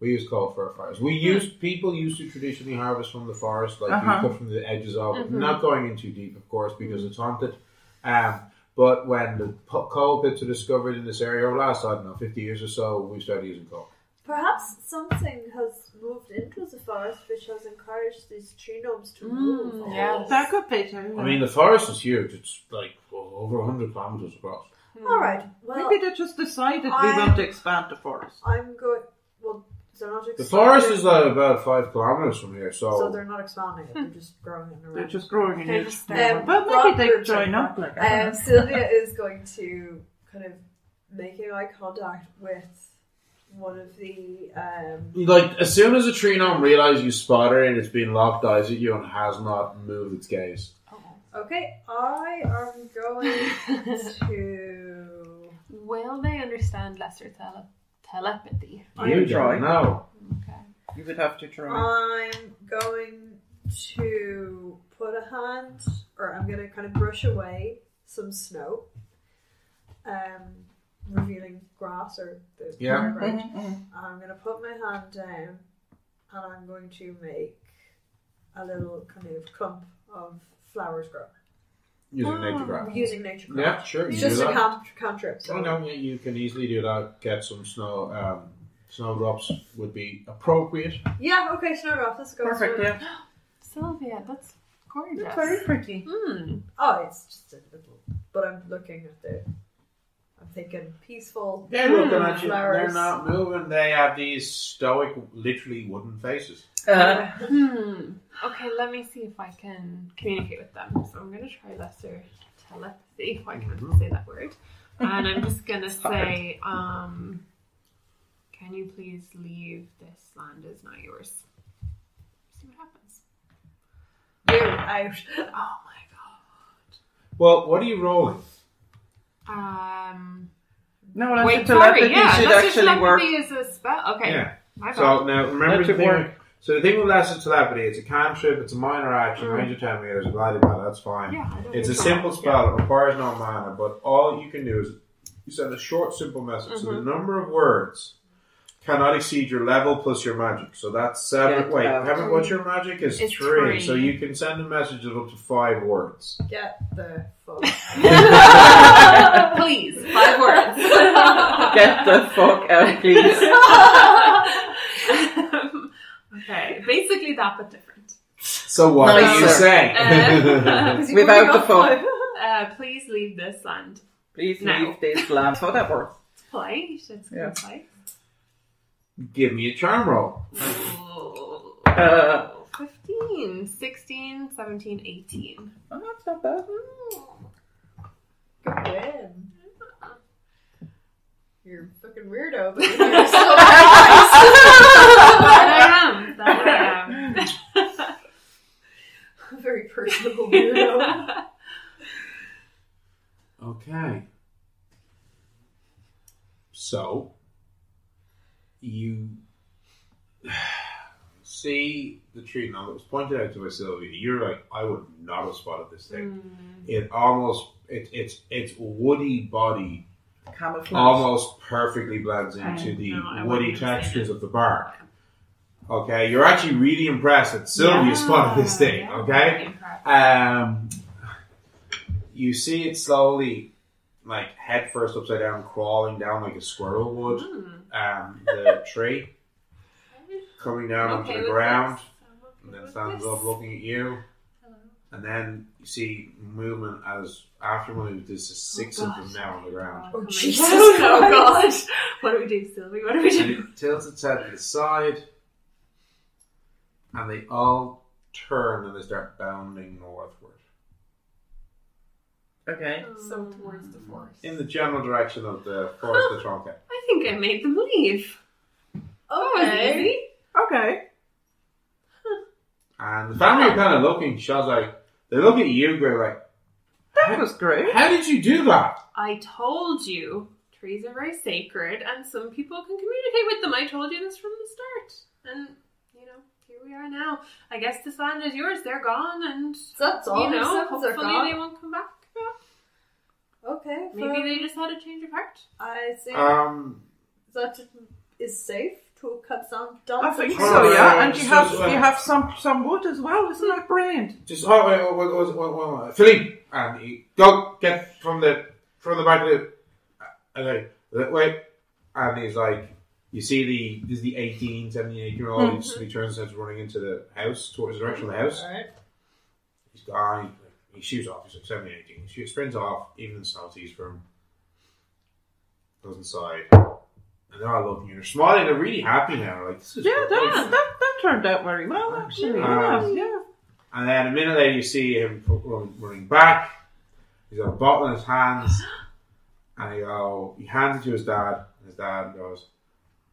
We use coal for our fires. We use people used to traditionally harvest from the forest, like Uh-huh. we cut from the edges of it. Mhm. Not going in too deep, of course, because it's haunted. Um, but when the po- coal pits were discovered in this area over the last, I don't know, fifty years or so, we started using coal. perhaps something has moved into the forest which has encouraged these tree gnomes to Mm, move. yes. that could be too. I mean, the forest is huge. It's like well, over hundred kilometers across. All right. Well, Maybe they just decided we want to expand the forest. I'm going. Well, they're not. The forest is like about five kilometers from here, So so, they're not expanding it. They're just growing it around. They're just growing in They're it. just Um, there. Well, maybe they Burton. join up. Like, I don't Um, know. Sylvia is going to kind of making eye contact with one of the. Um, like as soon as a tree gnome realizes you spot her and it's been locked eyes at you and has not moved its gaze. okay, I am going to. Will they understand lesser tele- telepathy? I you am trying. don't know. Okay. You would have to try. I'm going to put a hand, or I'm going to kind of brush away some snow, um, revealing grass or the Yeah. ground. Mhm, mhm. I'm going to put my hand down and I'm going to make a little kind of clump of flowers grow Using Oh. nature graph. using nature Yeah, sure. It's just a that. can- cantrip. So Oh, no, yeah, you can easily do that. Get some snow. Um, snowdrops would be appropriate. Yeah, okay, snowdrop, let's go. Perfect, for it. yeah. Sylvia, that's gorgeous. It's very pretty. Hmm. Oh, it's just a little. But I'm looking at the. I'm thinking peaceful. They're looking at you. Flowers. They're not moving. They have these stoic, literally wooden faces. Uh, Hmm. Okay, let me see if I can communicate with them. So I'm gonna try lesser telepathy. if I can't I say that word? And I'm just gonna say, um, can you please leave? This land is not yours. See what happens. You're out. Oh my god. Well, what are you rolling? God. Um. no, that's Wait, a sorry. telepathy Yeah, should lesser actually work. telepathy is a spell. Okay. Yeah. My So bad. now remember Let the it thing. work. So the thing with lesser telepathy, it's a cantrip, it's a minor action, Mm. range of ten meters, blah blah blah. That's fine. Yeah, It's a think so. simple spell. It requires no mana, but all you can do is you send a short, simple message. So Mm-hmm. the number of words cannot exceed your level plus your magic. So that's seven. Get wait, out. how many- what's your magic? Is It's three. three. So you can send a message of up to five words. Get the fuck. Out. Please, five words. Get the fuck out, please. okay, basically that, but different. So what are you Nicer. saying? Uh, Without the fuck. Uh, please leave this land. Please No. leave this land. So that works. It's polite. It's Yeah. polite. Give me a charm roll. Ooh. Uh. 15, 16, 17, 18. Oh, that's not bad. Good win. You're a fucking weirdo, but you're so that I am. That I am. a very personable weirdo. Okay. So, you see the tree now that was pointed out to us, Sylvia. You're like, I would not have spotted this thing. Mm. It almost, it, it's its woody body Camouflage. almost perfectly blends into I the know, I woody wouldn't have seen textures of the bark. Okay, you're actually really impressed that Sylvia spotted this thing. Yeah, Okay, um, you see it slowly, like head first upside down, crawling down like a squirrel would. Mm. Um, the tree coming down I'm onto okay the ground. and then stands up looking at you. Hello. And then you see movement as after moving, there's just six Oh, of them now on the ground. Oh, my Jesus God. Oh god. What do we do, Sylvie? What do we And do? it tilts its head to the side, and they all turn and they start bounding northward Okay. So towards the forest. in the general direction of the forest of Tronçais. I think I made them leave. Okay. Okay. And the family are kind of looking. Shaw's like, they look at you, Greg, like, That was great. how did you do that? I told you trees are very sacred and some people can communicate with them. I told you this from the start. And, you know, here we are now. I guess this land is yours. They're gone and, That's all. you know, Sevens are hopefully they won't come back. Okay. Maybe well, they just had a change of heart. I think Um, that is safe to cut some down. I think Oh, so, yeah. yeah, And you have so- you have some some wood as well. Isn't that brilliant? just oh, wait, wait, wait, wait, wait, wait. Philippe, and he go get from the from the back of the. And like, wait, and he's like, you see the this is the 18, 17, 18 year old. He just- He turns and starts running into the house towards the direction of the house. Alright. He's gone. He, shoots off. He's like 17, 18. He shoots, sprints off. Even in snow sees from goes inside. And they're all looking. They're smiling. They're really happy now. Like this is Yeah, that that, that turned out very well actually. Yeah, yeah. And then a minute later, you see him running back. He's got a bottle in his hands, and he go. He hands it to his dad, and his dad goes,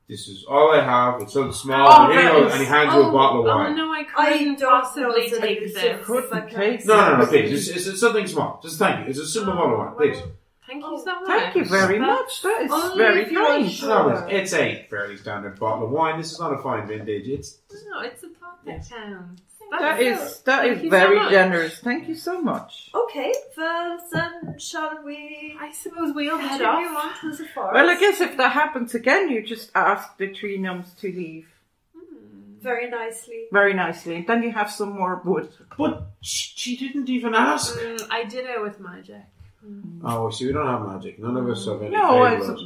"This is all I have. It's something small." Oh, and, here you that go, is- and he hands you a oh, bottle of oh, wine. oh no, I I couldn't don't possibly know that take it's this. Couldn't take. No, no, no, please. It's, it's, it's something small. Just thank you. It's a simple oh, bottle of wine, please. Thank you so much. Thank you very much. That is Only very kind. sure. No, it's, it's a fairly standard bottle of wine. This is not a fine vintage. It's No, it's a thought that counts. That That's is that Thank is you so very generous. Thank you so much. Okay, well then um, shall we I suppose we'll head continue off. on to the forest? Well, I guess if that happens again, you just ask the tree gnomes to leave hmm. very nicely. very nicely. Then you have some more wood. but sh- she didn't even ask. Mm, I did it with magic. Hmm. Oh, see, we don't have magic. None of us have any. No, I was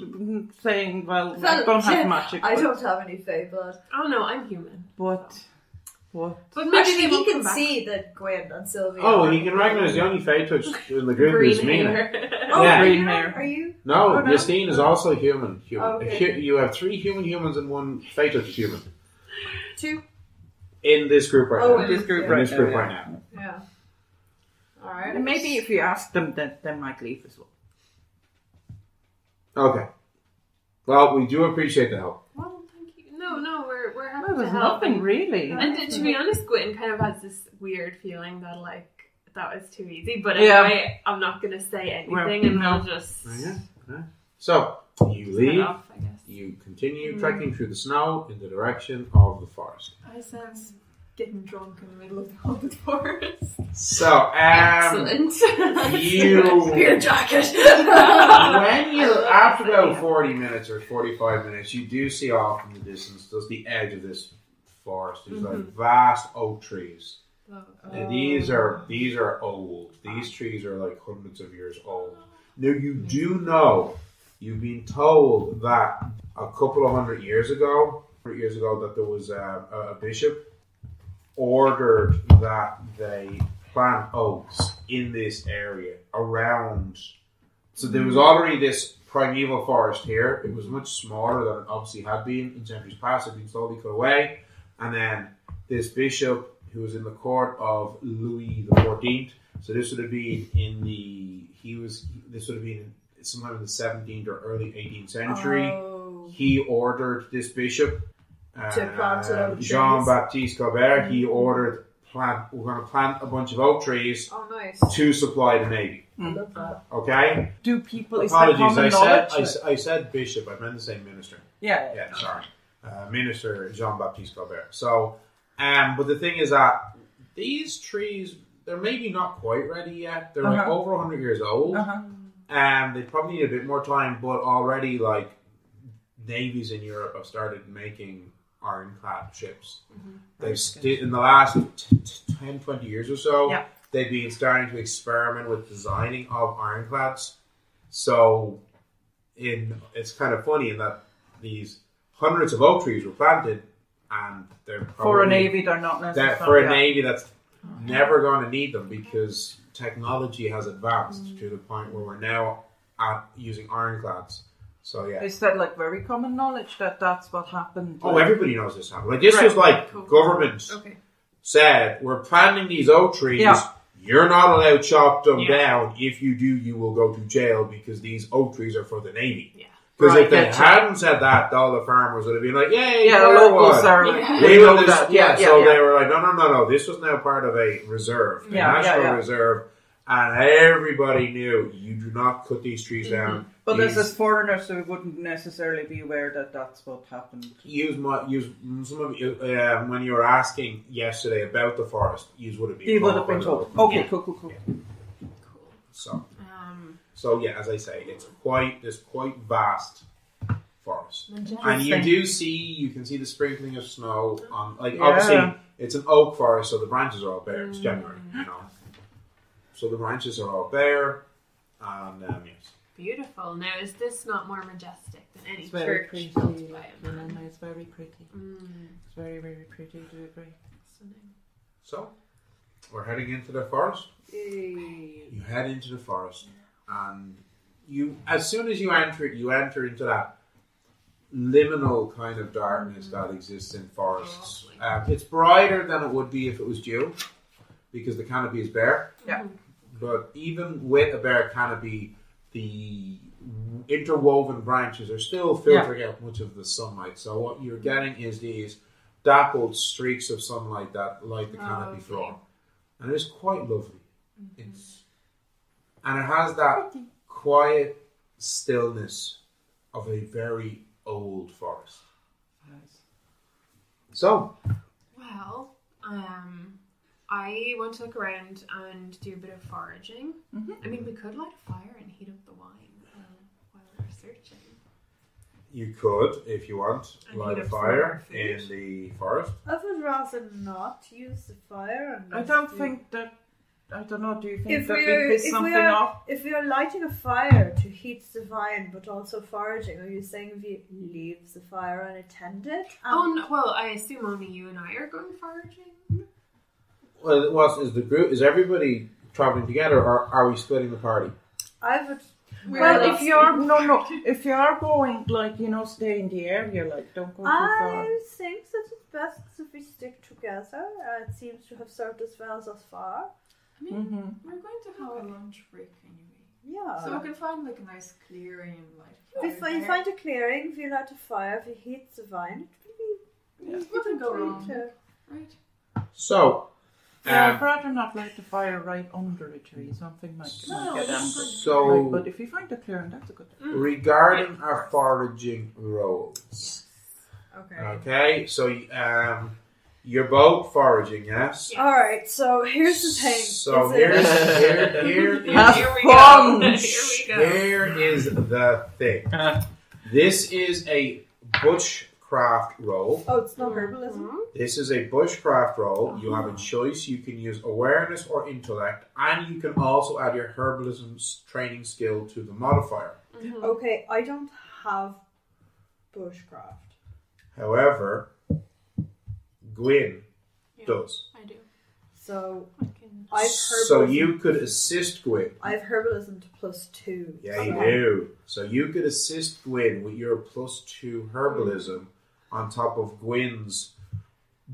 saying, well, I don't have magic. I but- don't have any fey blood. Oh no, I'm human. But what? But maybe Actually, he can back. see that Gwyn and Sylvia. Oh, are- he can recognize the only fey touch in the group Green is Mina. hair. Oh, Yeah. Green hair. Are you? No, Oh, no? Justine is also human. human. Oh, okay. You have three human humans and one fey touch human Two. in this group right Oh, now. This group In right this group yeah. right now. Yeah. All right. And maybe if you ask them, then they might leave as well. Okay. Well, we do appreciate the help. Well, thank you. No, no, we're we're happy Well, to there's help. nothing really. And to, to be honest, Gwyn kind of has this weird feeling that like that was too easy. But Yeah. anyway, I'm not gonna say anything, Well, and no. we'll just oh, Yeah. yeah. So you head leave. off, I guess. You continue hmm. trekking through the snow in the direction of the forest. I sense getting drunk in the middle of the haunted forest. So, um, Excellent. you Beer jacket. when you after about forty minutes or forty-five minutes, you do see off in the distance. There's the edge of this forest. There's like vast oak trees. And these are these are old. These trees are like hundreds of years old. Now you do know, you've been told that a couple of hundred years ago, hundred years ago, that there was a, a bishop ordered that they plant oaks in this area around. So there was already this primeval forest here. It was much smaller than it obviously had been in centuries past. It had been slowly cut away, and then this bishop who was in the court of Louis the Fourteenth. So this would have been in the he was this would have been sometime in the seventeenth or early eighteenth century. Oh. He ordered this bishop, To plant a Jean Baptiste Colbert. He ordered plant. We're going to plant a bunch of oak trees Oh, nice. to supply the navy. I love that. Okay. Do people Apologies, I said? I, I said bishop. I meant to say minister. yeah, Yeah, sorry. Uh, Minister Jean Baptiste Colbert. So, um, but the thing is that these trees, they're maybe not quite ready yet. They're like Uh-huh. over 100 years old. Uh-huh. And they probably need a bit more time, but already, like, navies in Europe have started making ironclad ships. Mm-hmm. They've sti- in the last t- t- 10, 20 years or so, Yeah. they've been starting to experiment with designing of ironclads. So, in it's kind of funny in that these hundreds of oak trees were planted, and they're For a navy, they're not necessarily. for a navy that's mm-hmm. never going to need them because technology has advanced mm. to the point where we're now at using ironclads. So yeah. Is that like very common knowledge that that's what happened? Oh, everybody knows this happened. Like this Right. was like Cool. government Okay. said, we're planting these oak trees. Yeah. You're not allowed to chop them Yeah. down. If you do, you will go to jail because these oak trees are for the navy. Yeah. Because Right, if they getcha. hadn't said that, all the farmers would have been like, "Yay, Yeah, the firewood." locals are. Yeah. They They know that. yeah, yeah, so yeah. they were like, no, no, no, no. This was now part of a reserve, a Yeah, yeah, national yeah. reserve, and everybody knew you do not cut these trees down. But Use- as a foreigner, so we wouldn't necessarily be aware that that's what happened. use my use some of you um, when you were asking yesterday about the forest. Use would have been He would told have been told. Okay, Yeah. cool, cool, cool. Cool. So Um, so yeah, as I say, it's quite this quite vast forest. And you do see, you can see the sprinkling of snow on, like Yeah. obviously it's an oak forest, so the branches are all bare. It's Mm. January, you know, so the branches are all bare, and um, yes, Beautiful. Now, is this not more majestic than any It's very church pretty. built by a man? It's very pretty. Mm, It's very, very pretty. Do you agree? stunning. so we're heading into the forest. Yay. You head into the forest, and you, as soon as you enter it, you enter into that liminal kind of darkness that exists in forests. Lovely. Um, it's brighter than it would be if it was dew, because the canopy is bare. Yeah. But even with a bare canopy, the interwoven branches are still filtering out much of the sunlight. So what you're getting is these dappled streaks of sunlight that light the canopy Lovely. floor, and it is quite lovely. It's and it has that quiet stillness of a very old forest. So Well, um, I want to look around and do a bit of foraging. Mhm. I mean, we could light a fire and heat up the wine um, while, while we're searching. you could, if you want, And light a fire in the forest. I would rather not use the fire. I don't do- think that. I don't know. Do you think If that we we're piss if something we are off? if we are lighting a fire to heat the vine, but also foraging, are you saying if you leave the fire unattended? Oh, um, no, well, I assume only you and I are going foraging. Mm-hmm. Well, is the group is everybody traveling together, or are we splitting the party? I would. Well, Well, if you're no, no, if you are going, like you know, stay in the area, like don't go too far. I think that it's best if we stick together. Uh, it seems to have served us well thus far. I mean, hmm we're going to have a lunch break anyway. Yeah. So we can find like a nice clearing and light. if fire you find a clearing, if you light a fire, we heat the wine. it will be. Yeah. it What can go wrong? to- Right. So, Yeah, um, I'd rather not light the fire right under a tree. Something might, No, might get that's so Right, but if you find a clearing, that's a good thing. regarding our foraging rolls, Okay. okay. So, um, you're both foraging, yes. All right. So here's the thing. So Is here's it- here, here is Have Here we go. Here we go. Here is the thing. This is a bushcraft roll. Oh, it's not herbalism. Mhm. This is a bushcraft roll. You have a choice. You can use awareness or intellect, and you can also add your herbalism training skill to the modifier. Mhm. Okay, I don't have bushcraft. However, Gwyn Yeah. does. I do. So I can. I've So you could assist Gwyn. I have herbalism to plus two. Yeah, you so- do. So you could assist Gwyn with your plus two herbalism on top of Gwyn's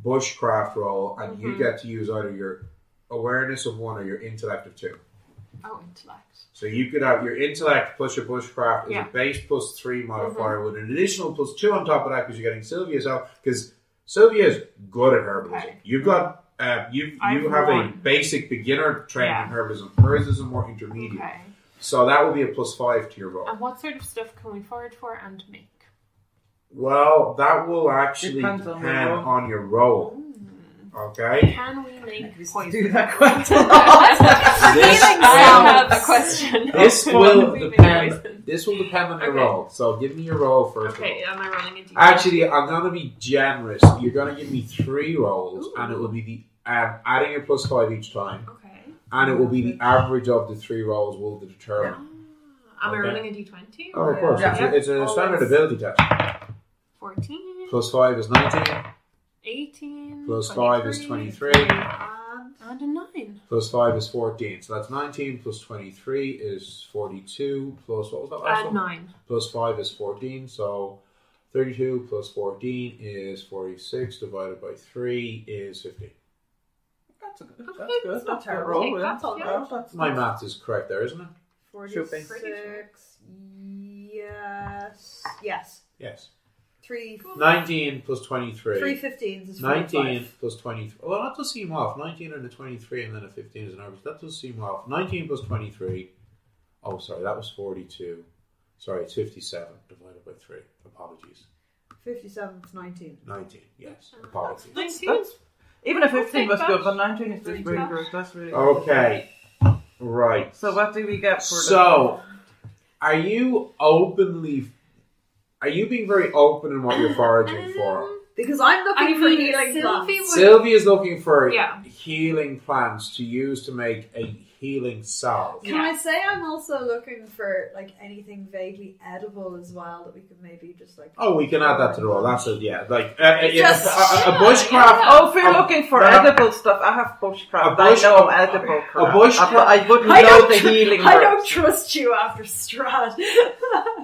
bushcraft roll, and you Mhm. get to use either your awareness of one or your intellect of two. Oh, intellect. So you could have your intellect plus your bushcraft as Yeah. Mm-hmm. a base plus three modifier with an additional plus two on top of that because you're getting Sylvia's help. Because Sylvia is good at herbalism. Okay. You've got uh, you you I've have a basic beginner training Yeah. in herbalism. Hers is a more intermediate. Okay. So that will be a plus five to your roll. And what sort of stuff can we forage for and make? Well, that will actually Depends on depend your roll. on your roll. Okay. Can we make Do that quite a lot. This I will, have a question. this will we make depend. poison? This will depend on your Okay. roll. So give me your roll first. of Okay, all. am I rolling a d? Actually, I'm gonna be generous. You're gonna give me three rolls, Ooh. and it will be the um, adding your plus five each time, Okay. and it will be the average of the three rolls will determine. Ah, am I Okay. rolling a d20? Oh, of course, Yeah. it's, a, it's a Always. standard ability test. 14. Plus five is nineteen. 18. Plus five is 23, 23. And uh, And a 9. Plus 5 is 14. So that's 19 plus 23 is 42. Plus, what was that last And one? 9. Plus 5 is 14. So 32 plus 14 is 46. Divided by 3 is 15. That's a good. Okay, That's good. that's not That's a terrible. roll. That's all Yeah, that's My good. math is correct there, isn't it? 46. Yes. Yes. Yes. Three. 19 plus 23. Three 15s is 19 45. plus 23. Well, that does seem off. 19 and a 23 and then a 15 is an average. That does seem off. 19 plus 23. Oh, sorry, that was 42. Sorry, it's 57 divided by 3. Apologies. 57 is 19. 19, yes. Apologies. 19. That's, even a 15 take was good, but 19 is just Take really good. That's really good. Okay. Right. So what do we get for the... So, are you openly. Are you being very open in what you're foraging for? Because I'm looking I for mean, healing Sylvie plants. would- Sylvie is looking for Yeah. healing plants to use to make a healing salve. Can I say I'm also looking for like anything vaguely edible as well that we could maybe just like. Oh, we can add that to the roll. That's it, yeah. Like, uh, uh, yeah, Just- a, a, a bushcraft. yeah. Oh, if you're a- looking for no, no. edible stuff, I have bushcraft. A bush- I know edible crap. bushcraft. I, I wouldn't I know the tr- healing I don't trust you after Strad.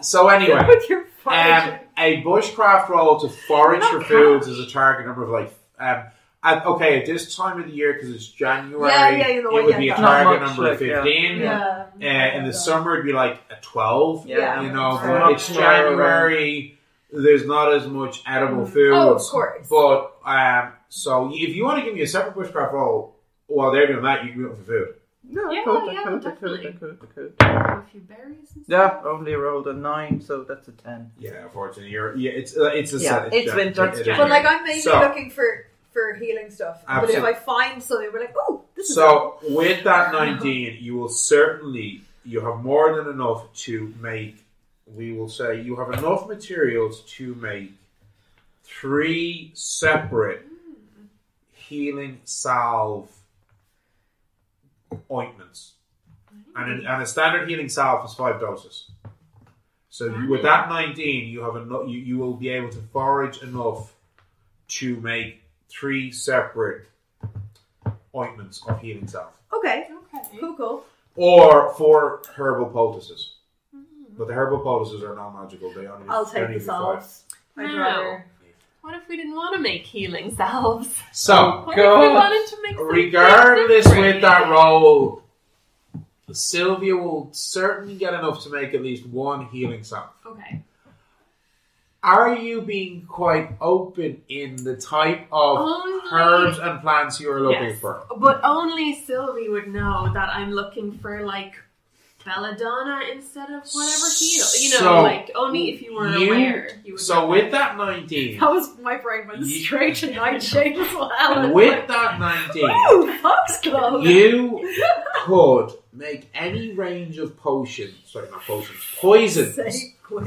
So, anyway. With your Um, a bushcraft roll to forage for foods is a target number of like. Um, at, okay, at this time of the year, because it's January, Yeah, yeah, you know it would yeah, be a target much, number of like, yeah. 15. yeah. Uh, in the summer, it'd be like a 12. Yeah. You know, Yeah. it's January, there's not as much edible foods. Oh, of course. But, um, so if you want to give me a separate bushcraft roll while they're doing that, you can do it for food. No, I Yeah, could, I yeah, could, I could, I could, I could. A few berries and Yeah, only rolled a 9, so that's a 10. Yeah, unfortunately, you're, yeah, it's uh, it's a Yeah, set. it's Jan- winter, it- it's it is But like I'm mainly So- looking for for healing stuff. But if I find something, we're like, oh, this is So with that 19, you will certainly you have more than enough to make. We will say you have enough materials to make three separate healing salve ointments, and a, and a standard healing salve is five doses. So you, with that 19, you have enough. You, you will be able to forage enough to make three separate ointments of healing salve, okay, Okay. cool, cool. or four herbal poultices. But the herbal poultices are not magical. They only I'll they take only the five. salves. I'd No. rather. What if we didn't want to make healing salves? So What if we wanted to make regardless with that roll, Sylvia will certainly get enough to make at least one healing salve. Okay. Are you being quite open in the type of Only- herbs and plants you are looking Yes. for? But only Sylvie would know that I'm looking for like belladonna instead of whatever heal. You know, So, like only if you were you- aware. You would So with that 19, That was my brain went You- straight to nightshade as well. With like, that 19, Ooh, foxglove. you could make any range of potions, sorry, not potions, poisons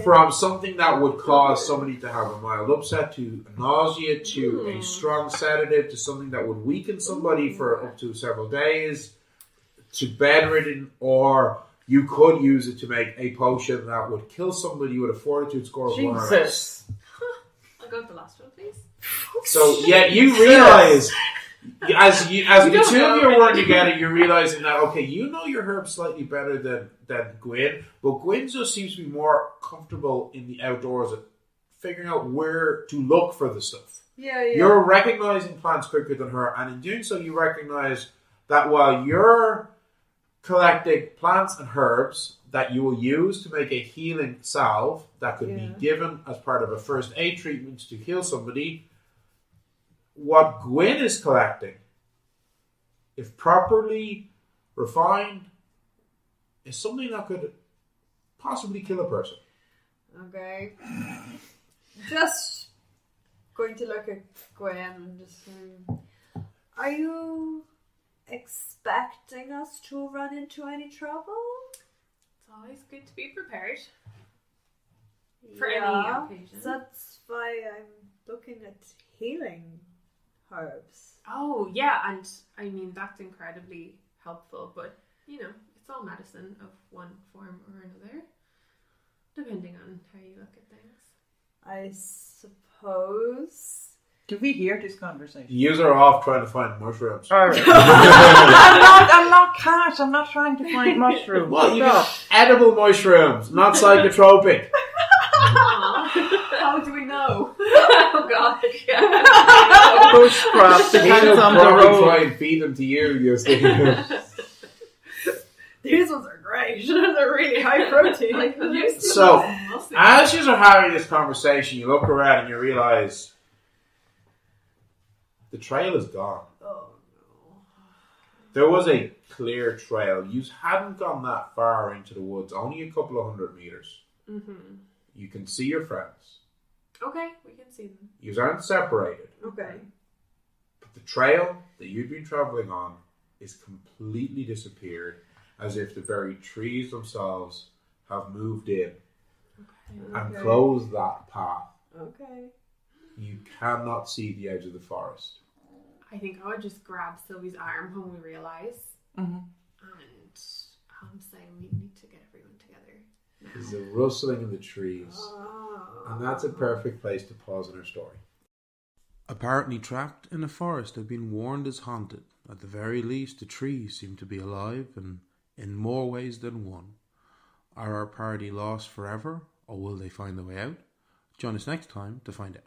from something that would cause somebody to have a mild upset to nausea to a Mm. strong sedative to something that would weaken somebody for up to several days to bedridden or you could use it to make a potion that would kill somebody with a fortitude score of one or less. Jesus. I'll go with the last one, please. So yeah, you realize as you as You the don't two of know you are working together, you're realizing that okay, you know your herbs slightly better than than Gwyn, but Gwyn just seems to be more comfortable in the outdoors at figuring out where to look for the stuff. Yeah, yeah. You're recognizing plants quicker than her, and in doing so, you recognize that while you're collecting plants and herbs that you will use to make a healing salve that could Yeah. be given as part of a first aid treatment to heal somebody, what Gwyn is collecting, if properly refined, is something that could possibly kill a person. Okay. Just going to look at Gwyn and just. um, Are you expecting us to run into any trouble? It's always good to be prepared. For any occasion. That's why I'm looking at healing herbs. Oh yeah, and I mean that's incredibly helpful. But you know, it's all medicine of one form or another, depending on how you look at things. I suppose. Do we hear this conversation? Yous are off trying to find mushrooms. All right. I'm not. I'm not cat. I'm not trying to find mushrooms. What? You Stop. edible mushrooms, not psychotropic. How do we know? oh god, yeah. Bushcraft depends on the probably road. try and feed them to you. You see. These ones are great. They're really high protein. Like, I'm used to So, As you are having this conversation, you look around and you realize the trail is gone. oh no. There was a clear trail. You hadn't gone that far into the woods, only a couple of hundred meters. Mhm. You can see your friends. Okay, we can see them. You aren't separated. Okay. but the trail that you've been traveling on is completely disappeared, as if the very trees themselves have moved in and Okay. closed that path. Okay. You cannot see the edge of the forest. I think I would just grab Sylvie's arm when we realise Mhm. and um, say we need to get everyone together. There's a rustling in the trees, Oh. and that's a perfect place to pause in our story. Apparently trapped in a forest had been warned as haunted. At the very least, the trees seem to be alive and in more ways than one. Are our party lost forever, or will they find their way out? Join us next time to find out.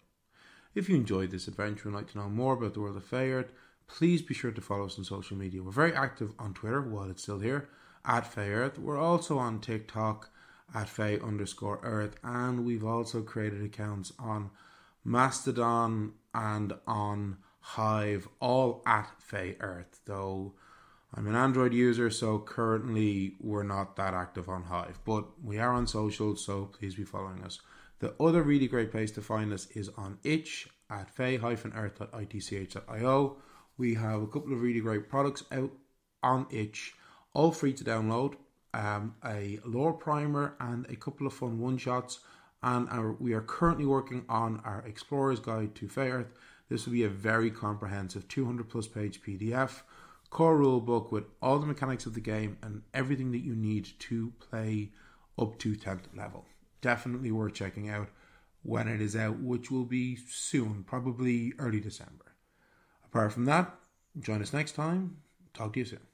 If you enjoyed this adventure and like to know more about the world of Fey Earth, please be sure to follow us on social media. We're very active on Twitter while it's still here, at FeyEarth. We're also on TikTok at Fey underscore Earth, and we've also created accounts on Mastodon and on Hive, all at Fey Earth, though I'm an Android user, so currently we're not that active on Hive, but we are on social, so please be following us. The other really great place to find us is on itch at fey-earth.itch.io. We have a couple of really great products out on itch, all free to download. Um, a lore primer and a couple of fun one shots. And our, we are currently working on our Explorer's Guide to Fey Earth. This will be a very comprehensive 200 plus page PDF, core rule book with all the mechanics of the game and everything that you need to play up to 10th level. Definitely worth checking out when it is out, which will be soon, probably early December. Apart from that, join us next time. Talk to you soon.